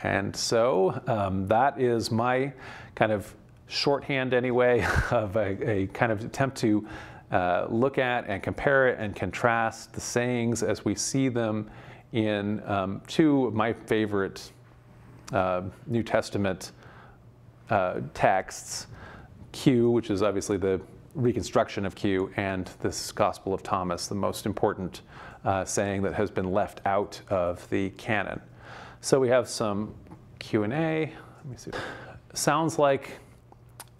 Speaker 1: And so um, that is my kind of shorthand anyway of a, a kind of attempt to uh, look at and compare it and contrast the sayings as we see them in um, two of my favorite uh, New Testament uh, texts, Q, which is obviously the reconstruction of Q and this Gospel of Thomas, the most important uh, saying that has been left out of the canon. So we have some Q&A. Let me see. Sounds like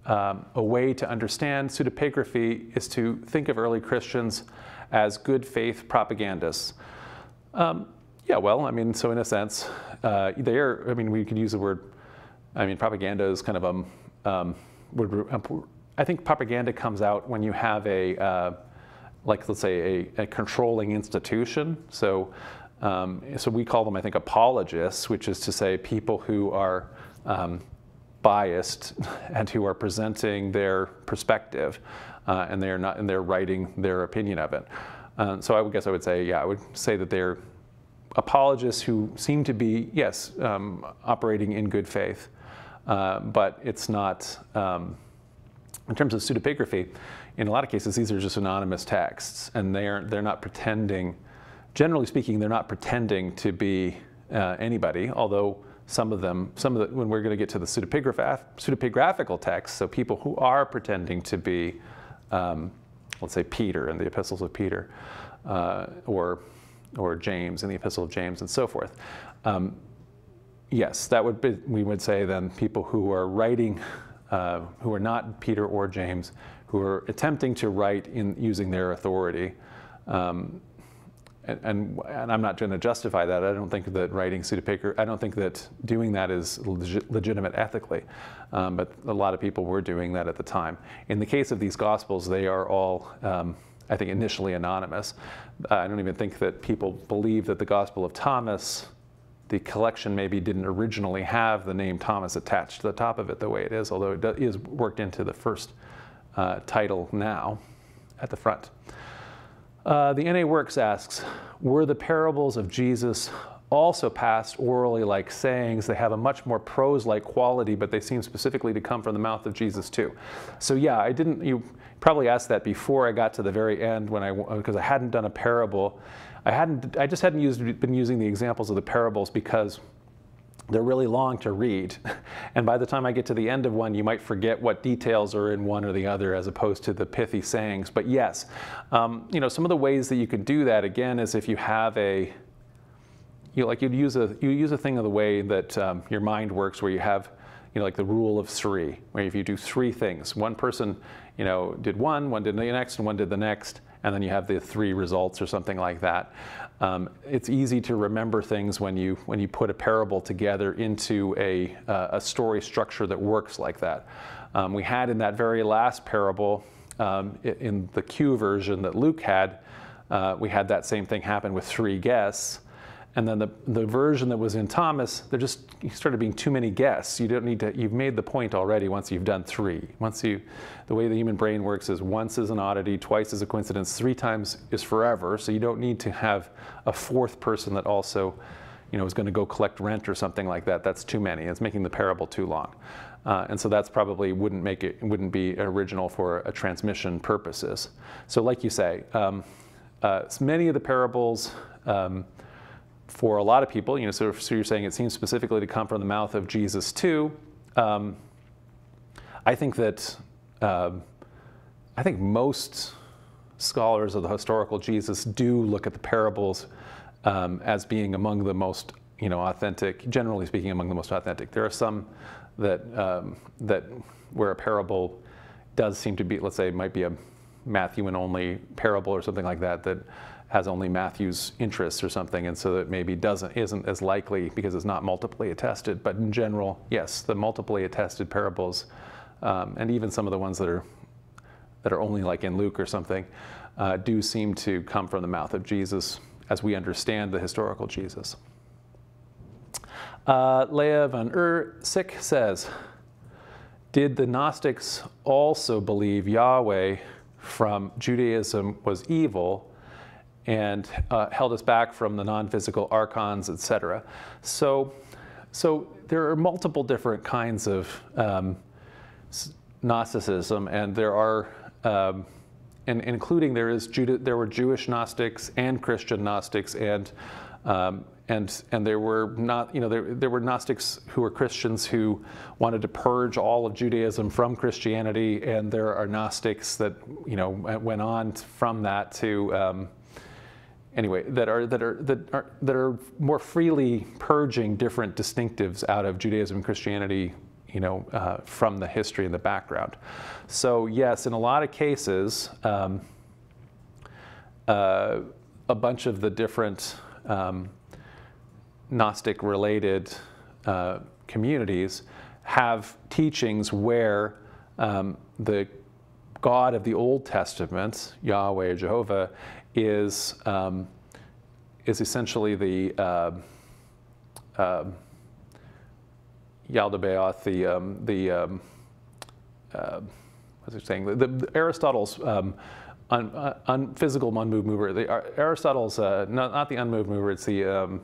Speaker 1: um, a way to understand pseudepigraphy is to think of early Christians as good faith propagandists. Um, yeah, well, I mean, so in a sense, uh, they are, I mean, we could use the word, I mean, propaganda is kind of a, um, would, I think propaganda comes out when you have a, uh, like let's say a, a, controlling institution. So, um, so we call them, I think, apologists, which is to say people who are um, biased and who are presenting their perspective. uh, and they're not, and they're writing their opinion of it. Uh, so I would guess I would say, yeah, I would say that they're apologists who seem to be, yes, um, operating in good faith, uh, but it's not, um, in terms of pseudepigraphy, in a lot of cases, these are just anonymous texts, and they're, they're not pretending, generally speaking, they're not pretending to be uh, anybody, although some of them, some of the, when we're going to get to the pseudepigraph, pseudepigraphical texts, so people who are pretending to be, um, let's say Peter in the epistles of Peter, uh, or, or James in the epistle of James and so forth. Um, yes, that would be, we would say then people who are writing, uh, who are not Peter or James, who are attempting to write in using their authority, um, and, and, and, I'm not going to justify that. I don't think that writing pseudepigraphy, I don't think that doing that is legi legitimate ethically. Um, but a lot of people were doing that at the time. In the case of these Gospels, they are all, um, I think, initially anonymous. I don't even think that people believe that the Gospel of Thomas, the collection maybe didn't originally have the name Thomas attached to the top of it the way it is, although it is worked into the first uh, title now at the front. Uh, the NA Works asks, were the parables of Jesus also passed orally like sayings? They have a much more prose-like quality, but they seem specifically to come from the mouth of Jesus too. So yeah, I didn't, you probably asked that before I got to the very end when I, because I hadn't done a parable. I hadn't, I just hadn't used, been using the examples of the parables because they're really long to read. And by the time I get to the end of one, you might forget what details are in one or the other as opposed to the pithy sayings. But yes, um, you know, some of the ways that you can do that, again, is if you have a, you know, like you'd use a, you use a thing of the way that um, your mind works where you have, you know, like the rule of three, where if you do three things, one person, you know, did one, one did the next, and one did the next, and then you have the three results or something like that. Um, it's easy to remember things when you, when you put a parable together into a, uh, a story structure that works like that. Um, we had in that very last parable, um, in the Q version that Luke had, uh, we had that same thing happen with three guests. And then the, the version that was in Thomas, there just started being too many guests. You don't need to, you've made the point already once you've done three. Once you, the way the human brain works is once is an oddity, twice is a coincidence, three times is forever. So you don't need to have a fourth person that also, you know, is going to go collect rent or something like that. That's too many. It's making the parable too long. Uh, and so that's probably wouldn't make it, wouldn't be original for a transmission purposes. So like you say, um, uh, many of the parables, um, for a lot of people, you know, so, so, you're saying it seems specifically to come from the mouth of Jesus too. Um, I think that uh, I think most scholars of the historical Jesus do look at the parables um, as being among the most, you know, authentic. Generally speaking, among the most authentic. There are some that um, that where a parable does seem to be, let's say, it might be a Matthew and only parable or something like that that has only Matthew's interests or something, and so that maybe doesn't isn't as likely because it's not multiply attested. But in general, yes, the multiply attested parables, um, and even some of the ones that are that are only like in Luke or something, uh, do seem to come from the mouth of Jesus as we understand the historical Jesus. Uh, Leah van Ursik says, Did the Gnostics also believe Yahweh from Judaism was evil and uh, held us back from the non-physical archons, etc. So, so there are multiple different kinds of um, Gnosticism, and there are, um, and including there is Juda, there were Jewish Gnostics and Christian Gnostics, and um, and and there were not, you know, there there were Gnostics who were Christians who wanted to purge all of Judaism from Christianity, and there are Gnostics that you know went on from that to um, anyway, that are, that, are, that, are, that are more freely purging different distinctives out of Judaism and Christianity you know, uh, from the history and the background. So yes, in a lot of cases, um, uh, a bunch of the different um, Gnostic-related uh, communities have teachings where um, the God of the Old Testament, Yahweh, or Jehovah, is, um, is essentially the uh, uh, Yaldabaoth, the, um, the um, uh, was I saying? The, the Aristotle's um, un, uh, un, physical unmoved mover. The, uh, Aristotle's uh, not, not, the unmoved mover. It's the um,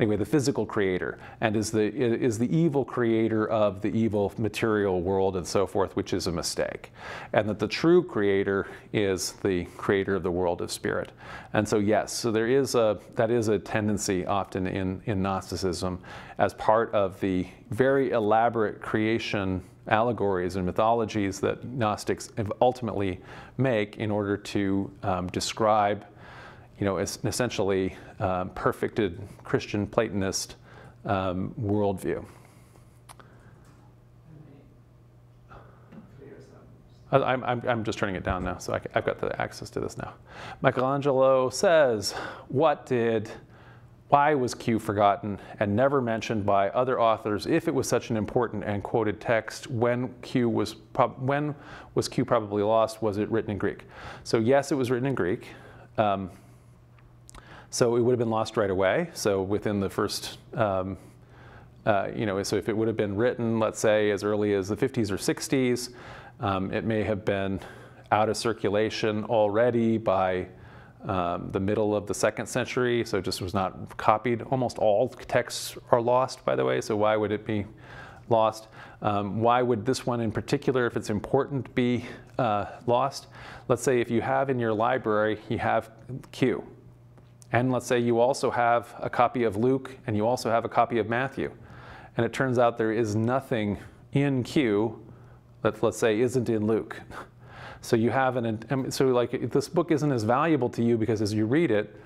Speaker 1: anyway, the physical creator, and is the, is the evil creator of the evil material world and so forth, which is a mistake. And that the true creator is the creator of the world of spirit. And so, yes, so there is a, that is a tendency often in, in Gnosticism as part of the very elaborate creation allegories and mythologies that Gnostics ultimately make in order to um, describe you know, an essentially um, perfected Christian Platonist um, worldview. I'm, I'm, I'm, just turning it down now, so I, have got the access to this now. Michelangelo says, what did, why was Q forgotten and never mentioned by other authors if it was such an important and quoted text? When Q was, when was Q probably lost? Was it written in Greek? So yes, it was written in Greek. Um, so it would have been lost right away. So within the first, um, uh, you know, so if it would have been written, let's say, as early as the 50s or 60s, um, it may have been out of circulation already by um, the middle of the second century, so it just was not copied. Almost all texts are lost, by the way, so why would it be lost? Um, why would this one in particular, if it's important, be uh, lost? Let's say if you have in your library, you have Q, and let's say you also have a copy of Luke and you also have a copy of Matthew. And it turns out there is nothing in Q that, let's say, isn't in Luke. So you have an, so like this book isn't as valuable to you because as you read it,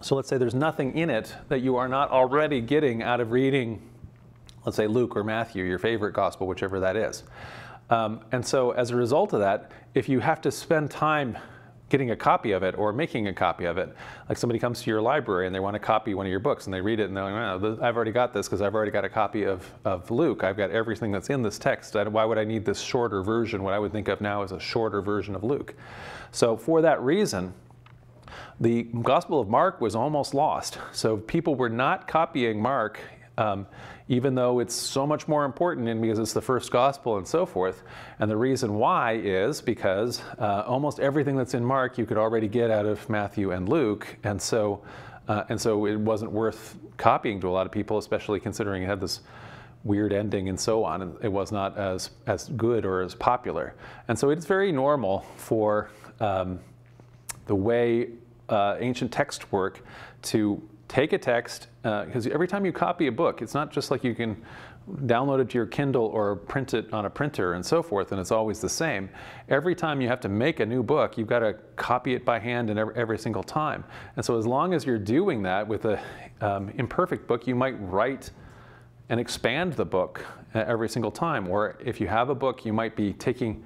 Speaker 1: so let's say there's nothing in it that you are not already getting out of reading, let's say Luke or Matthew, your favorite gospel, whichever that is. Um, and so as a result of that, if you have to spend time getting a copy of it or making a copy of it. Like somebody comes to your library and they want to copy one of your books and they read it and they're like, oh, I've already got this because I've already got a copy of, of Luke. I've got everything that's in this text. Why would I need this shorter version, what I would think of now as a shorter version of Luke? So for that reason, the Gospel of Mark was almost lost. So people were not copying Mark um, even though it's so much more important and because it's the first gospel and so forth. And the reason why is because uh, almost everything that's in Mark you could already get out of Matthew and Luke, and so uh, and so it wasn't worth copying to a lot of people, especially considering it had this weird ending and so on. And it was not as as good or as popular, and so it's very normal for um, the way uh, ancient text work to take a text, because uh, every time you copy a book, it's not just like you can download it to your Kindle or print it on a printer and so forth, and it's always the same. Every time you have to make a new book, you've got to copy it by hand and every, every single time. And so as long as you're doing that with an um, imperfect book, you might write and expand the book uh, every single time. Or if you have a book, you might be taking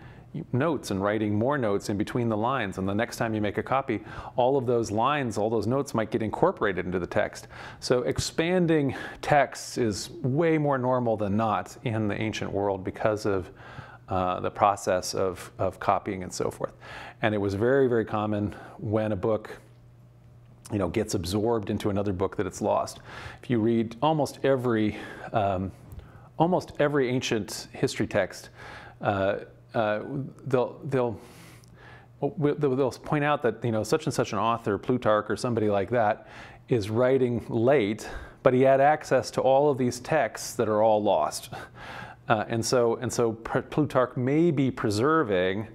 Speaker 1: notes and writing more notes in between the lines. And the next time you make a copy, all of those lines, all those notes might get incorporated into the text. So expanding texts is way more normal than not in the ancient world because of uh, the process of, of copying and so forth. And it was very, very common when a book you know, gets absorbed into another book that it's lost. If you read almost every, um, almost every ancient history text, uh, uh, they'll, they'll, they'll point out that you know such and such an author, Plutarch or somebody like that, is writing late, but he had access to all of these texts that are all lost. Uh, and so, and so Plutarch may be preserving,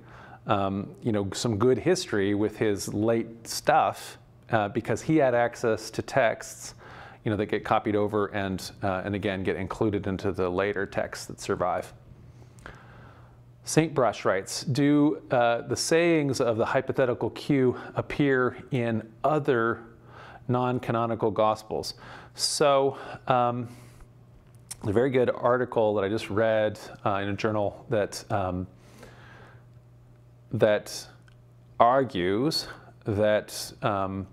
Speaker 1: um, you know, some good history with his late stuff uh, because he had access to texts, you know, that get copied over and, uh, and again get included into the later texts that survive. St. Brush writes, do uh, the sayings of the hypothetical Q appear in other non-canonical gospels? So um, a very good article that I just read uh, in a journal that, um, that argues that um,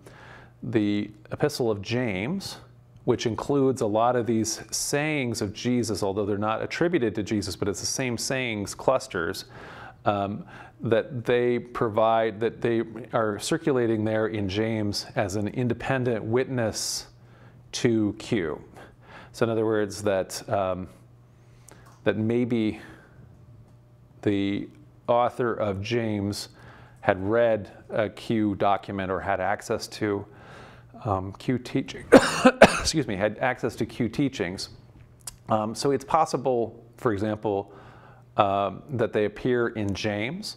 Speaker 1: the Epistle of James which includes a lot of these sayings of Jesus, although they're not attributed to Jesus, but it's the same sayings clusters um, that they provide, that they are circulating there in James as an independent witness to Q. So in other words, that, um, that maybe the author of James had read a Q document or had access to um, Q teaching, excuse me, had access to Q teachings. Um, so it's possible, for example, um, that they appear in James.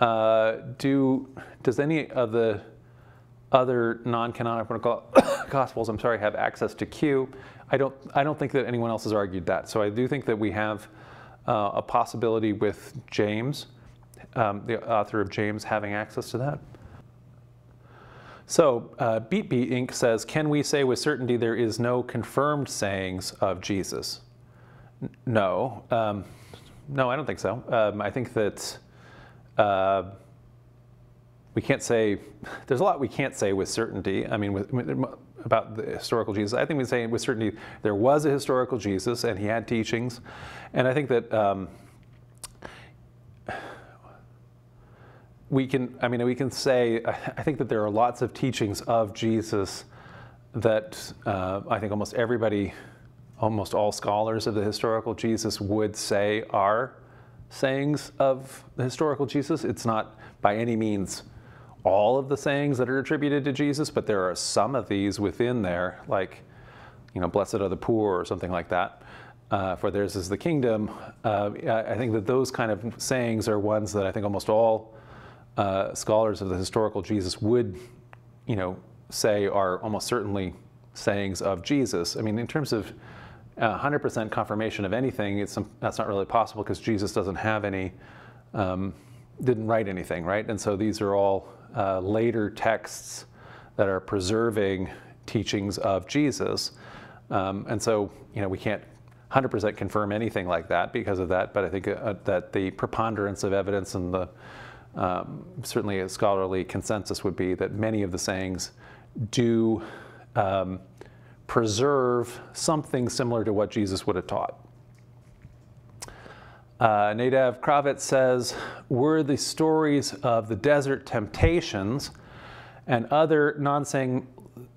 Speaker 1: Uh, do does any of the other non-canonical gospels, I'm sorry, have access to Q? I don't. I don't think that anyone else has argued that. So I do think that we have uh, a possibility with James, um, the author of James, having access to that. So, uh, Beat Beat Inc. says, Can we say with certainty there is no confirmed sayings of Jesus? N- no. Um, no, I don't think so. Um, I think that uh, we can't say, there's a lot we can't say with certainty. I mean, with, about the historical Jesus. I think we say with certainty there was a historical Jesus and he had teachings. And I think that. Um, we can, I mean, we can say, I think that there are lots of teachings of Jesus that uh, I think almost everybody, almost all scholars of the historical Jesus would say are sayings of the historical Jesus. It's not by any means all of the sayings that are attributed to Jesus, but there are some of these within there, like, you know, blessed are the poor or something like that. Uh, for theirs is the kingdom. Uh, I think that those kind of sayings are ones that I think almost all uh, scholars of the historical Jesus would, you know, say are almost certainly sayings of Jesus. I mean, in terms of 100% confirmation of anything, it's, that's not really possible because Jesus doesn't have any, um, didn't write anything, right? And so these are all uh, later texts that are preserving teachings of Jesus. Um, and so, you know, we can't 100% confirm anything like that because of that, but I think uh, that the preponderance of evidence and the um, certainly a scholarly consensus would be that many of the sayings do um, preserve something similar to what Jesus would have taught. Uh, Nadav Kravitz says, were the stories of the desert temptations and other non-saying,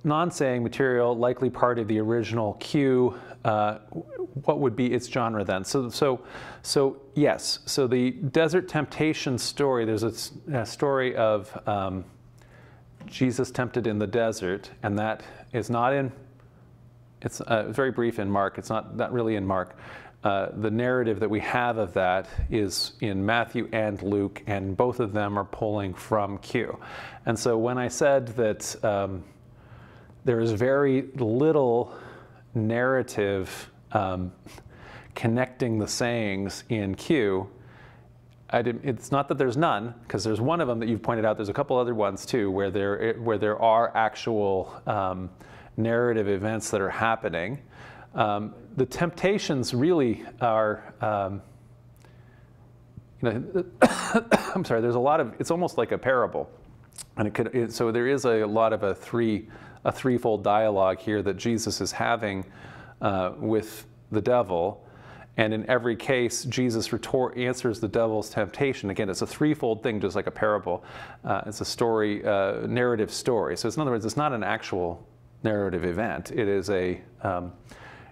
Speaker 1: non-saying material likely part of the original Q uh, what would be its genre then? So, so, so yes. So the desert temptation story. There's a, a story of um, Jesus tempted in the desert, and that is not in. It's uh, very brief in Mark. It's not not really in Mark. Uh, the narrative that we have of that is in Matthew and Luke, and both of them are pulling from Q. And so when I said that um, there is very little narrative um, connecting the sayings in Q. it's not that there's none, because there's one of them that you've pointed out. There's a couple other ones too, where there where there are actual um, narrative events that are happening. Um, the temptations really are. Um, you know, I'm sorry. There's a lot of. It's almost like a parable, and it could. It, so there is a, a lot of a three a threefold dialogue here that Jesus is having uh, with the devil. And in every case, Jesus answers the devil's temptation. Again, it's a threefold thing, just like a parable. Uh, it's a story, uh, narrative story. So, in other words, it's not an actual narrative event. It is a, um,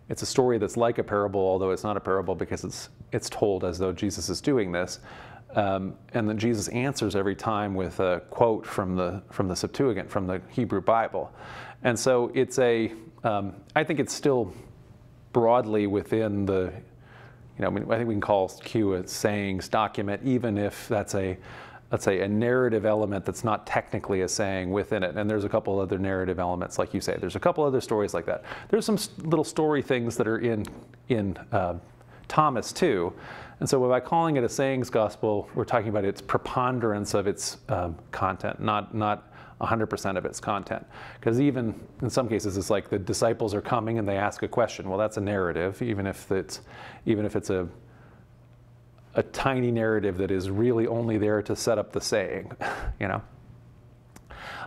Speaker 1: it's a story that's like a parable, although it's not a parable because it's it's told as though Jesus is doing this. Um, and then Jesus answers every time with a quote from the from the Septuagint, from the Hebrew Bible, and so it's a. Um, I think it's still broadly within the. You know, I, mean, I think we can call Q a sayings document, even if that's a, let's say, a narrative element that's not technically a saying within it. And there's a couple other narrative elements, like you say. There's a couple other stories like that. There's some little story things that are in in uh, Thomas too and so by calling it a sayings gospel, we're talking about its preponderance of its um, content, not, not 100% of its content. Because even in some cases, it's like the disciples are coming and they ask a question. Well, that's a narrative, even if it's, even if it's a, a tiny narrative that is really only there to set up the saying, you know.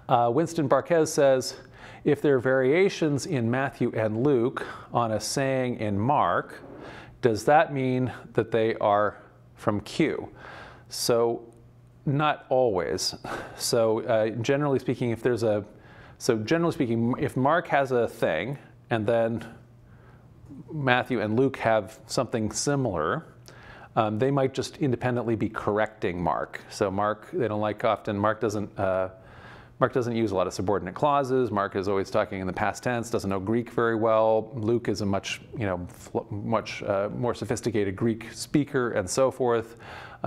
Speaker 1: Uh, Winston Barquez says, if there are variations in Matthew and Luke on a saying in Mark, does that mean that they are from Q? So not always. So uh, generally speaking, if there's a, so generally speaking, if Mark has a thing and then Matthew and Luke have something similar, um, they might just independently be correcting Mark. So Mark, they don't like often, Mark doesn't, uh, Mark doesn't use a lot of subordinate clauses. Mark is always talking in the past tense, doesn't know Greek very well. Luke is a much, you know, much uh, more sophisticated Greek speaker and so forth.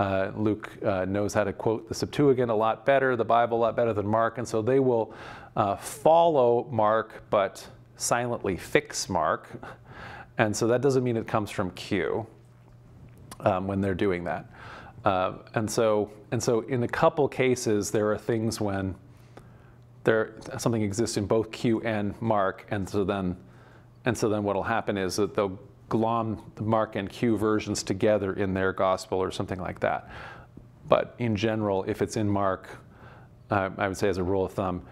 Speaker 1: Uh, Luke uh, knows how to quote the Septuagint a lot better, the Bible a lot better than Mark, and so they will uh, follow Mark but silently fix Mark. And so that doesn't mean it comes from Q um, when they're doing that. Uh, and so, and so in a couple cases, there are things when there something exists in both Q and Mark, and so then, and so then what'll happen is that they'll glom the Mark and Q versions together in their gospel or something like that. But in general, if it's in Mark, uh, I would say as a rule of thumb,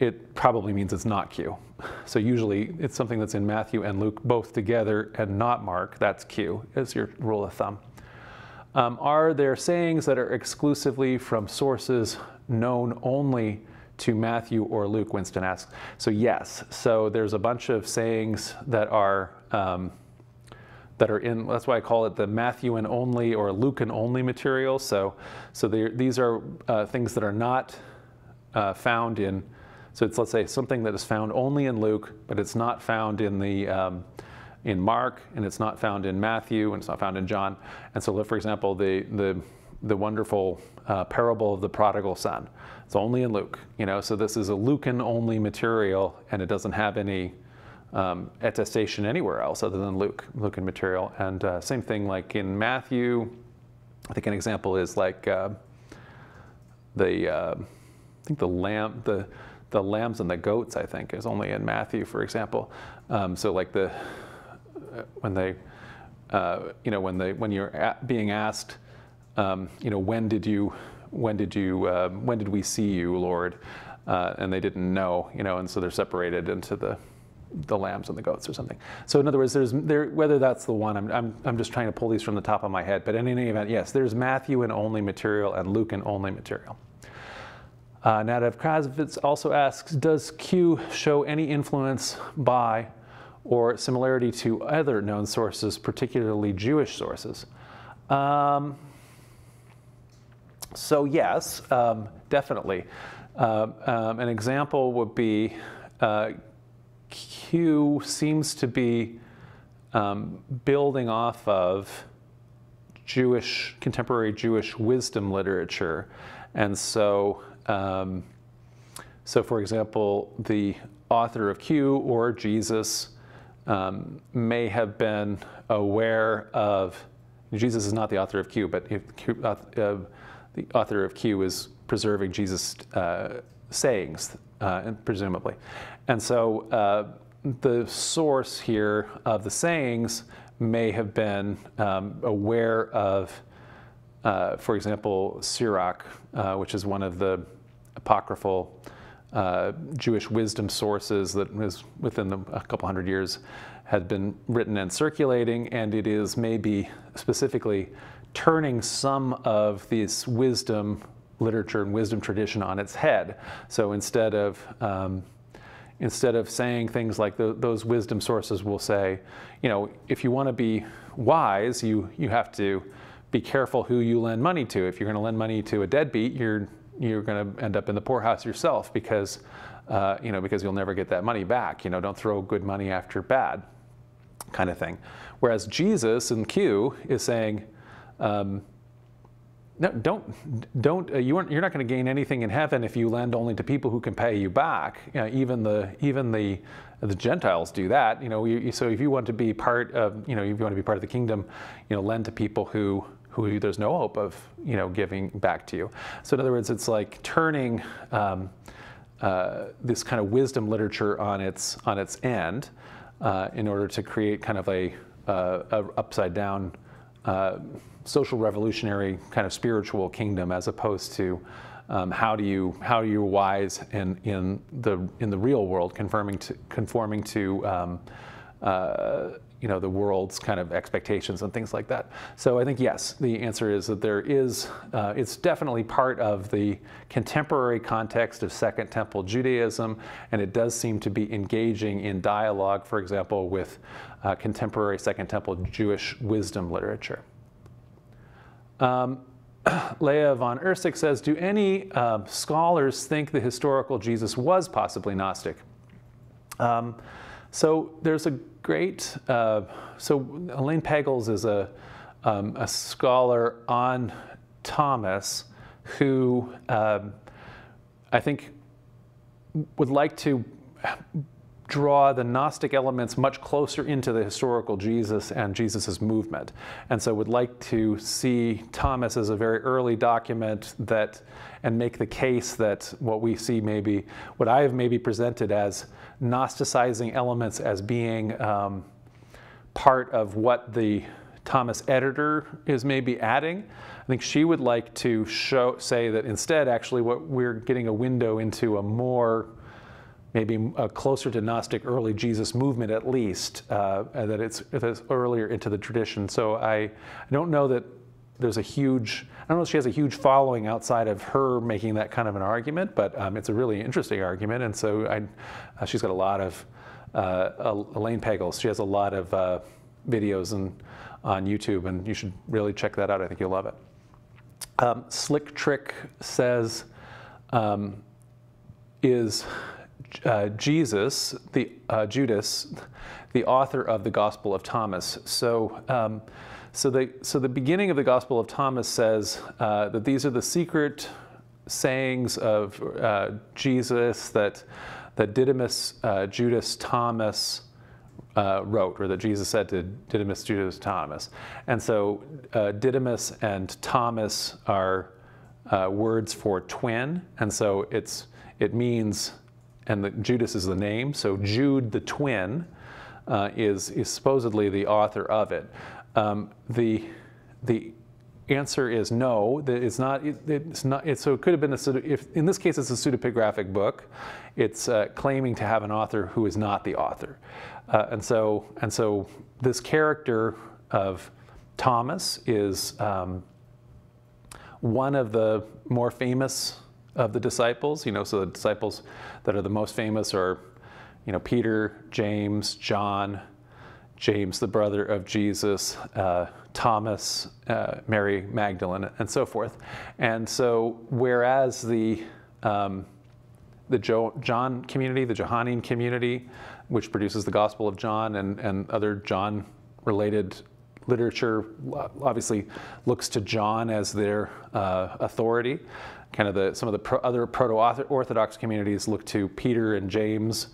Speaker 1: it probably means it's not Q. So usually it's something that's in Matthew and Luke both together and not Mark. That's Q, as your rule of thumb. Um, are there sayings that are exclusively from sources known only to Matthew or Luke, Winston asks. So yes, so there's a bunch of sayings that are um, that are in. That's why I call it the Matthean only or Lucan only material. So so these are uh, things that are not uh, found in. So it's let's say something that is found only in Luke, but it's not found in the um, in Mark, and it's not found in Matthew, and it's not found in John. And so, for example, the the the wonderful uh, parable of the prodigal son. It's only in Luke, you know. So this is a Lucan only material, and it doesn't have any um, attestation anywhere else other than Luke, Lucan material. And uh, same thing like in Matthew. I think an example is like uh, the uh, I think the lamb the the lambs and the goats. I think is only in Matthew, for example. Um, so like the uh, when they uh, you know when they when you're being asked um, you know, when did you, when did you, uh, when did we see you, Lord? And they didn't know, you know, and so they're separated into the, the lambs and the goats or something. So in other words, there's there, whether that's the one, I'm, I'm, I'm just trying to pull these from the top of my head. But in any event, yes, there's Matthew and only material and Luke and only material. Uh, Nadav Krasovitz also asks, does Q show any influence by or similarity to other known sources, particularly Jewish sources? Um, so yes, um, definitely. Uh, um, an example would be uh, Q seems to be um, building off of Jewish, contemporary Jewish wisdom literature. And so, um, so for example, the author of Q or Jesus um, may have been aware of, Jesus is not the author of Q, but uh, the author of Q is preserving Jesus' uh, sayings, uh, presumably. And so uh, the source here of the sayings may have been um, aware of, uh, for example, Sirach, uh, which is one of the apocryphal uh, Jewish wisdom sources that was within the, a couple hundred years had been written and circulating, and it is maybe specifically turning some of this wisdom literature and wisdom tradition on its head. So instead of um, instead of saying things like the, those wisdom sources will say, you know, if you want to be wise, you you have to be careful who you lend money to. If you're going to lend money to a deadbeat, you're you're going to end up in the poorhouse yourself because uh, you know because you'll never get that money back. You know, don't throw good money after bad, kind of thing. Whereas Jesus in Q is saying um, no, don't, don't, uh, you aren't, you're not going to gain anything in heaven if you lend only to people who can pay you back. You know, even the, even the, the Gentiles do that. You know, you, so if you want to be part of, you know, if you want to be part of the kingdom, you know, lend to people who, who there's no hope of, you know, giving back to you. So in other words, it's like turning um, uh, this kind of wisdom literature on its, on its end uh, in order to create kind of a, uh, a upside down uh, social revolutionary kind of spiritual kingdom as opposed to um, how do you how are you wise in in the in the real world conforming to conforming to um, uh, you know the world's kind of expectations and things like that. So I think yes, the answer is that there is uh, it's definitely part of the contemporary context of Second Temple Judaism, and it does seem to be engaging in dialogue, for example, with uh, contemporary Second Temple Jewish wisdom literature. Um, Leah von Ursig says, do any uh, scholars think the historical Jesus was possibly Gnostic? Um, so there's a great, uh, so Elaine Pagels is a, um, a scholar on Thomas who um, I think would like to draw the Gnostic elements much closer into the historical Jesus and Jesus's movement. And so would like to see Thomas as a very early document that, and make the case that what we see maybe, what I have maybe presented as Gnosticizing elements as being um, part of what the Thomas editor is maybe adding. I think she would like to show, say that instead, actually, what we're getting a window into a more maybe closer to Gnostic early Jesus movement at least, uh, that it's, it's, earlier into the tradition. So I, I don't know that there's a huge, I don't know if she has a huge following outside of her making that kind of an argument, but um, it's a really interesting argument. And so I, uh, she's got a lot of, uh, Elaine Pagels, she has a lot of uh, videos and, on YouTube, and you should really check that out. I think you'll love it. Um, Slick Trick says, um, is uh, Jesus, the uh, Judas, the author of the Gospel of Thomas. So, um, so the so the beginning of the Gospel of Thomas says uh, that these are the secret sayings of uh, Jesus that that Didymus, uh, Judas, Thomas. Uh, wrote, or that Jesus said to Didymus, Judas, Thomas. And so Didymus and Thomas are words for twin, and so it's it means and the, Judas is the name. So Jude the twin uh, is, is supposedly the author of it. Um, the, the answer is no. It's not. It's not. It's, so it could have been a. If in this case it's a pseudepigraphic book, it's uh, claiming to have an author who is not the author, uh, and so and so this character of Thomas is um, one of the more famous of the disciples. You know, so the disciples that are the most famous are, you know, Peter, James, John, James, the brother of Jesus, uh, Thomas, uh, Mary Magdalene, and so forth. And so, whereas the um, the jo John community, the Johannine community, which produces the Gospel of John and, and other John related literature, obviously looks to John as their uh, authority kind of the, some of the pro, other proto-Orthodox communities look to Peter and James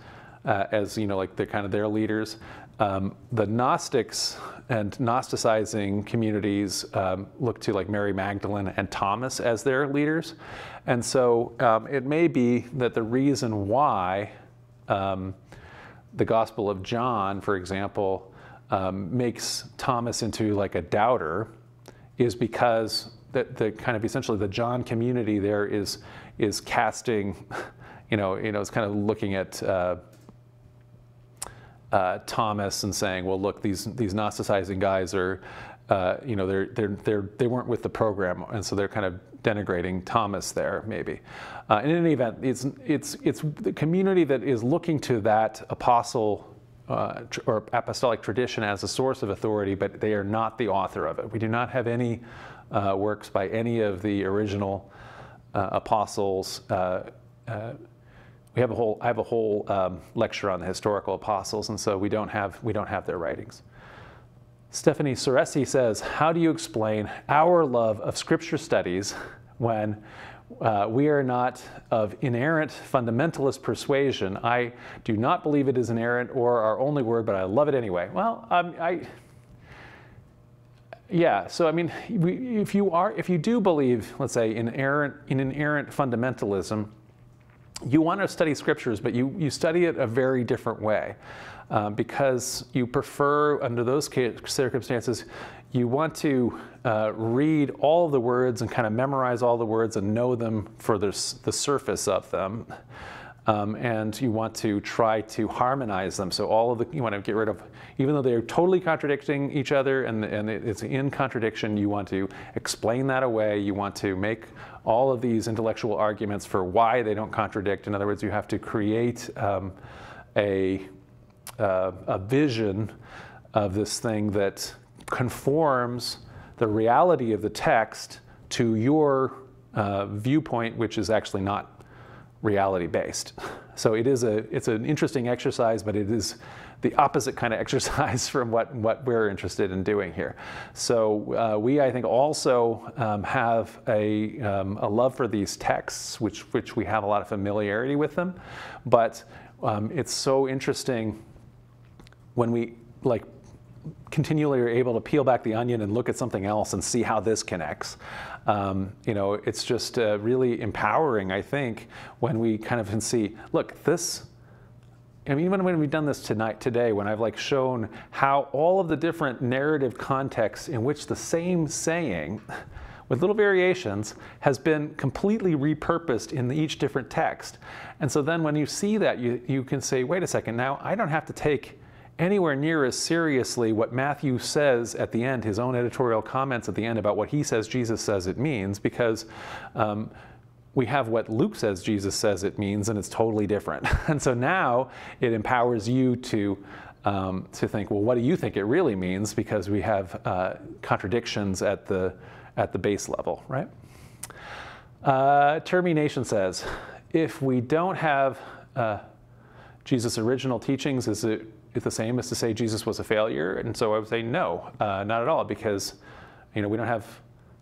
Speaker 1: uh, as, you know, like they're kind of their leaders. Um, the Gnostics and Gnosticizing communities um, look to like Mary Magdalene and Thomas as their leaders. And so um, it may be that the reason why um, the Gospel of John, for example, um, makes Thomas into like a doubter is because that the kind of essentially the John community there is is casting, you know, you know, it's kind of looking at uh, uh, Thomas and saying, well, look, these these Gnosticizing guys are, uh, you know, they're they're they're they weren't with the program, and so they're kind of denigrating Thomas there, maybe. Uh, in any event, it's it's it's the community that is looking to that apostle. Uh, or apostolic tradition as a source of authority, but they are not the author of it. We do not have any uh, works by any of the original uh, apostles. Uh, uh, we have a whole, I have a whole um, lecture on the historical apostles, and so we don't have, we don't have their writings. Stephanie Soresi says, how do you explain our love of scripture studies when uh, we are not of inerrant fundamentalist persuasion. I do not believe it is inerrant or our only word, but I love it anyway. Well, um, I, yeah, so I mean, if you are, if you do believe, let's say, in inerrant, in inerrant fundamentalism, you want to study scriptures, but you, you study it a very different way. Uh, because you prefer, under those circumstances, you want to uh, read all the words and kind of memorize all the words and know them for the, the surface of them. Um, and you want to try to harmonize them. So all of the, you want to get rid of, even though they're totally contradicting each other and, and it's in contradiction, you want to explain that away. You want to make all of these intellectual arguments for why they don't contradict. In other words, you have to create um, a, uh, a vision of this thing that conforms the reality of the text to your uh, viewpoint, which is actually not reality based. So it is a it's an interesting exercise, but it is the opposite kind of exercise from what, what we're interested in doing here. So uh, we, I think, also um, have a, um, a love for these texts, which, which we have a lot of familiarity with them. But um, it's so interesting when we like continually are able to peel back the onion and look at something else and see how this connects. Um, you know, it's just uh, really empowering, I think, when we kind of can see, look, this. I mean, even when we've done this tonight, today, when I've like shown how all of the different narrative contexts in which the same saying, with little variations, has been completely repurposed in each different text. And so then when you see that, you, you can say, wait a second, now I don't have to take anywhere near as seriously what Matthew says at the end, his own editorial comments at the end about what he says Jesus says it means, because um, we have what Luke says Jesus says it means, and it's totally different. and so now it empowers you to. Um, to think, well, what do you think it really means? Because we have uh, contradictions at the at the base level, right? Uh, Termination says, if we don't have uh, Jesus' original teachings, is it the same as to say Jesus was a failure? And so I would say no, uh, not at all, because you know we don't have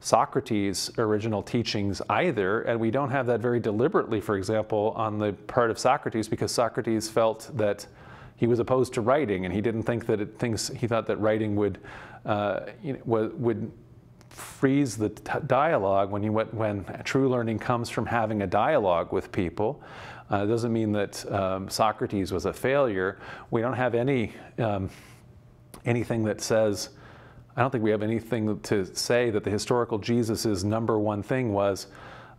Speaker 1: Socrates' original teachings either, and we don't have that very deliberately, for example, on the part of Socrates, because Socrates felt that he was opposed to writing, and he didn't think that it, things. He thought that writing would uh, you know, would freeze the dialogue when you when true learning comes from having a dialogue with people. Uh, it doesn't mean that um, Socrates was a failure. We don't have any um, anything that says. I don't think we have anything to say that the historical Jesus's number one thing was.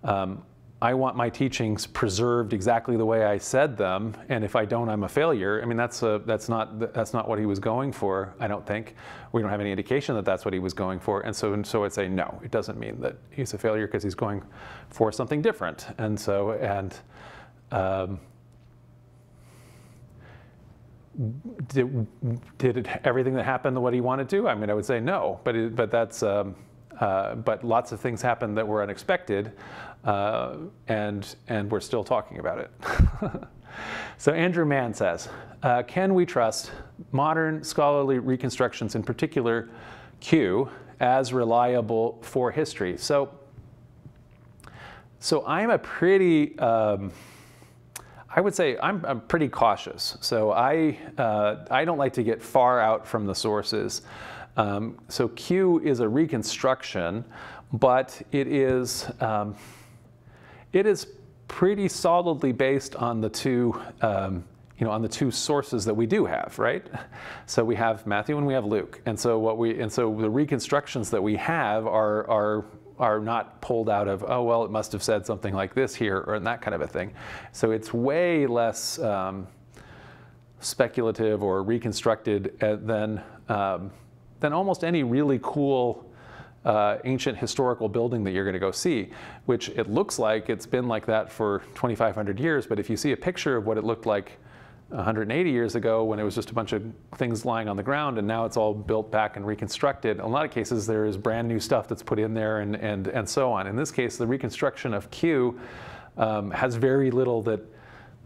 Speaker 1: Um, I want my teachings preserved exactly the way I said them, and if I don't, I'm a failure. I mean, that's a, that's not that's not what he was going for. I don't think we don't have any indication that that's what he was going for, and so and so I'd say no. It doesn't mean that he's a failure because he's going for something different, and so and um, did, did it, everything that happened what he wanted to? I mean, I would say no, but it, but that's um, uh, but lots of things happened that were unexpected, uh, and and we're still talking about it. so Andrew Mann says, uh, can we trust modern scholarly reconstructions, in particular, Q, as reliable for history? So. So I'm a pretty um, I would say I'm, I'm pretty cautious. So I, uh, I don't like to get far out from the sources. Um, so Q is a reconstruction, but it is, um, it is pretty solidly based on the two, um, you know, on the two sources that we do have, right? So we have Matthew and we have Luke, and so what we, and so the reconstructions that we have are are are not pulled out of, oh, well, it must have said something like this here or that kind of a thing. So it's way less um, speculative or reconstructed uh, than, um, than almost any really cool uh, ancient historical building that you're going to go see, which it looks like it's been like that for 2,500 years. But if you see a picture of what it looked like 180 years ago when it was just a bunch of things lying on the ground and now it's all built back and reconstructed. In a lot of cases, there is brand new stuff that's put in there and, and, and so on. In this case, the reconstruction of Q um, has very little that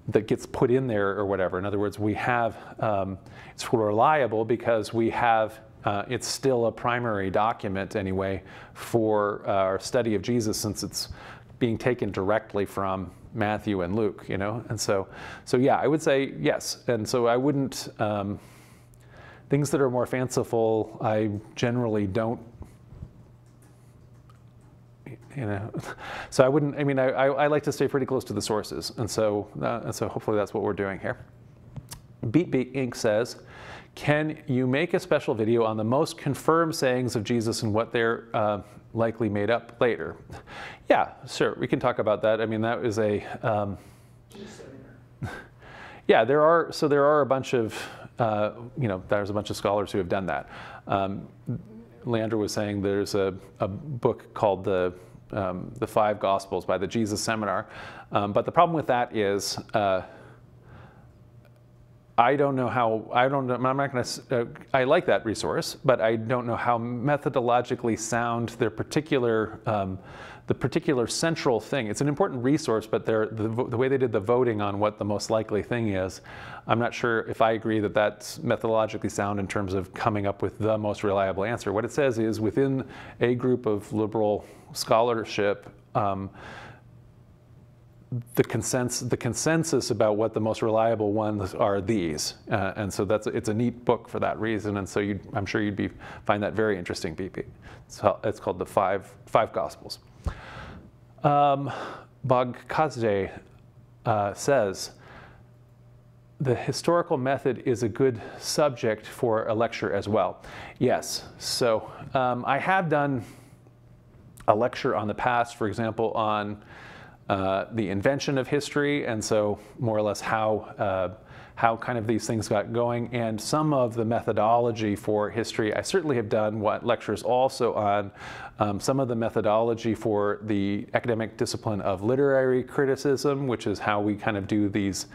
Speaker 1: that gets put in there or whatever. In other words, we have, um, it's reliable because we have, uh, it's still a primary document anyway for our study of Jesus since it's being taken directly from Matthew and Luke, you know? And so, so yeah, I would say yes. And so I wouldn't, um, things that are more fanciful, I generally don't, you know, so I wouldn't, I mean, I, I, I like to stay pretty close to the sources. And so, uh, and so hopefully that's what we're doing here. Beat Beat Inc. says, can you make a special video on the most confirmed sayings of Jesus and what they're uh, likely made up later? Yeah, sure, we can talk about that. I mean, that was a. Um, yeah, there are. So there are a bunch of, uh, you know, there's a bunch of scholars who have done that. Um, Leandro was saying there's a, a book called the um, the Five Gospels by the Jesus Seminar, um, but the problem with that is. Uh, I don't know how, I don't know, I'm not to, uh, I like that resource, but I don't know how methodologically sound their particular, um, the particular central thing. It's an important resource, but the, the way they did the voting on what the most likely thing is, I'm not sure if I agree that that's methodologically sound in terms of coming up with the most reliable answer. What it says is within a group of liberal scholarship, um, the consensus, the consensus about what the most reliable ones are these, uh, and so that's it's a neat book for that reason. And so I'm sure you'd be find that very interesting, BP. It's, it's called the Five Five Gospels. Um, Bog Kazde uh, says the historical method is a good subject for a lecture as well. Yes, so um, I have done a lecture on the past, for example, on uh, the invention of history, and so more or less how, uh, how kind of these things got going, and some of the methodology for history. I certainly have done what lectures also on um, some of the methodology for the academic discipline of literary criticism, which is how we kind of do these,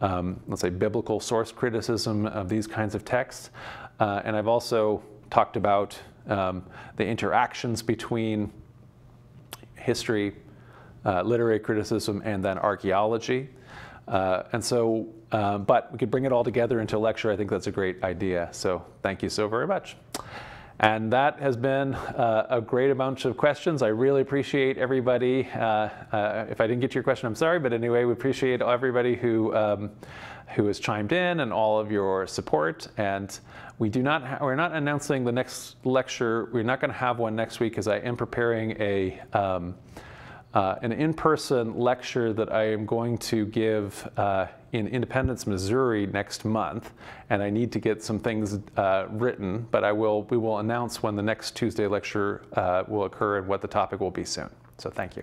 Speaker 1: um, let's say, biblical source criticism of these kinds of texts. Uh, and I've also talked about um, the interactions between history, uh, literary criticism, and then archaeology. Uh, and so, uh, but we could bring it all together into a lecture. I think that's a great idea. So thank you so very much. And that has been uh, a great bunch of questions. I really appreciate everybody. Uh, uh, if I didn't get to your question, I'm sorry. But anyway, we appreciate everybody who um, who has chimed in and all of your support. And we do not we're not announcing the next lecture. We're not going to have one next week because I am preparing a um, uh, an in-person lecture that I am going to give uh, in Independence, Missouri next month, and I need to get some things uh, written, but I will, we will announce when the next Tuesday lecture uh, will occur and what the topic will be soon. So thank you.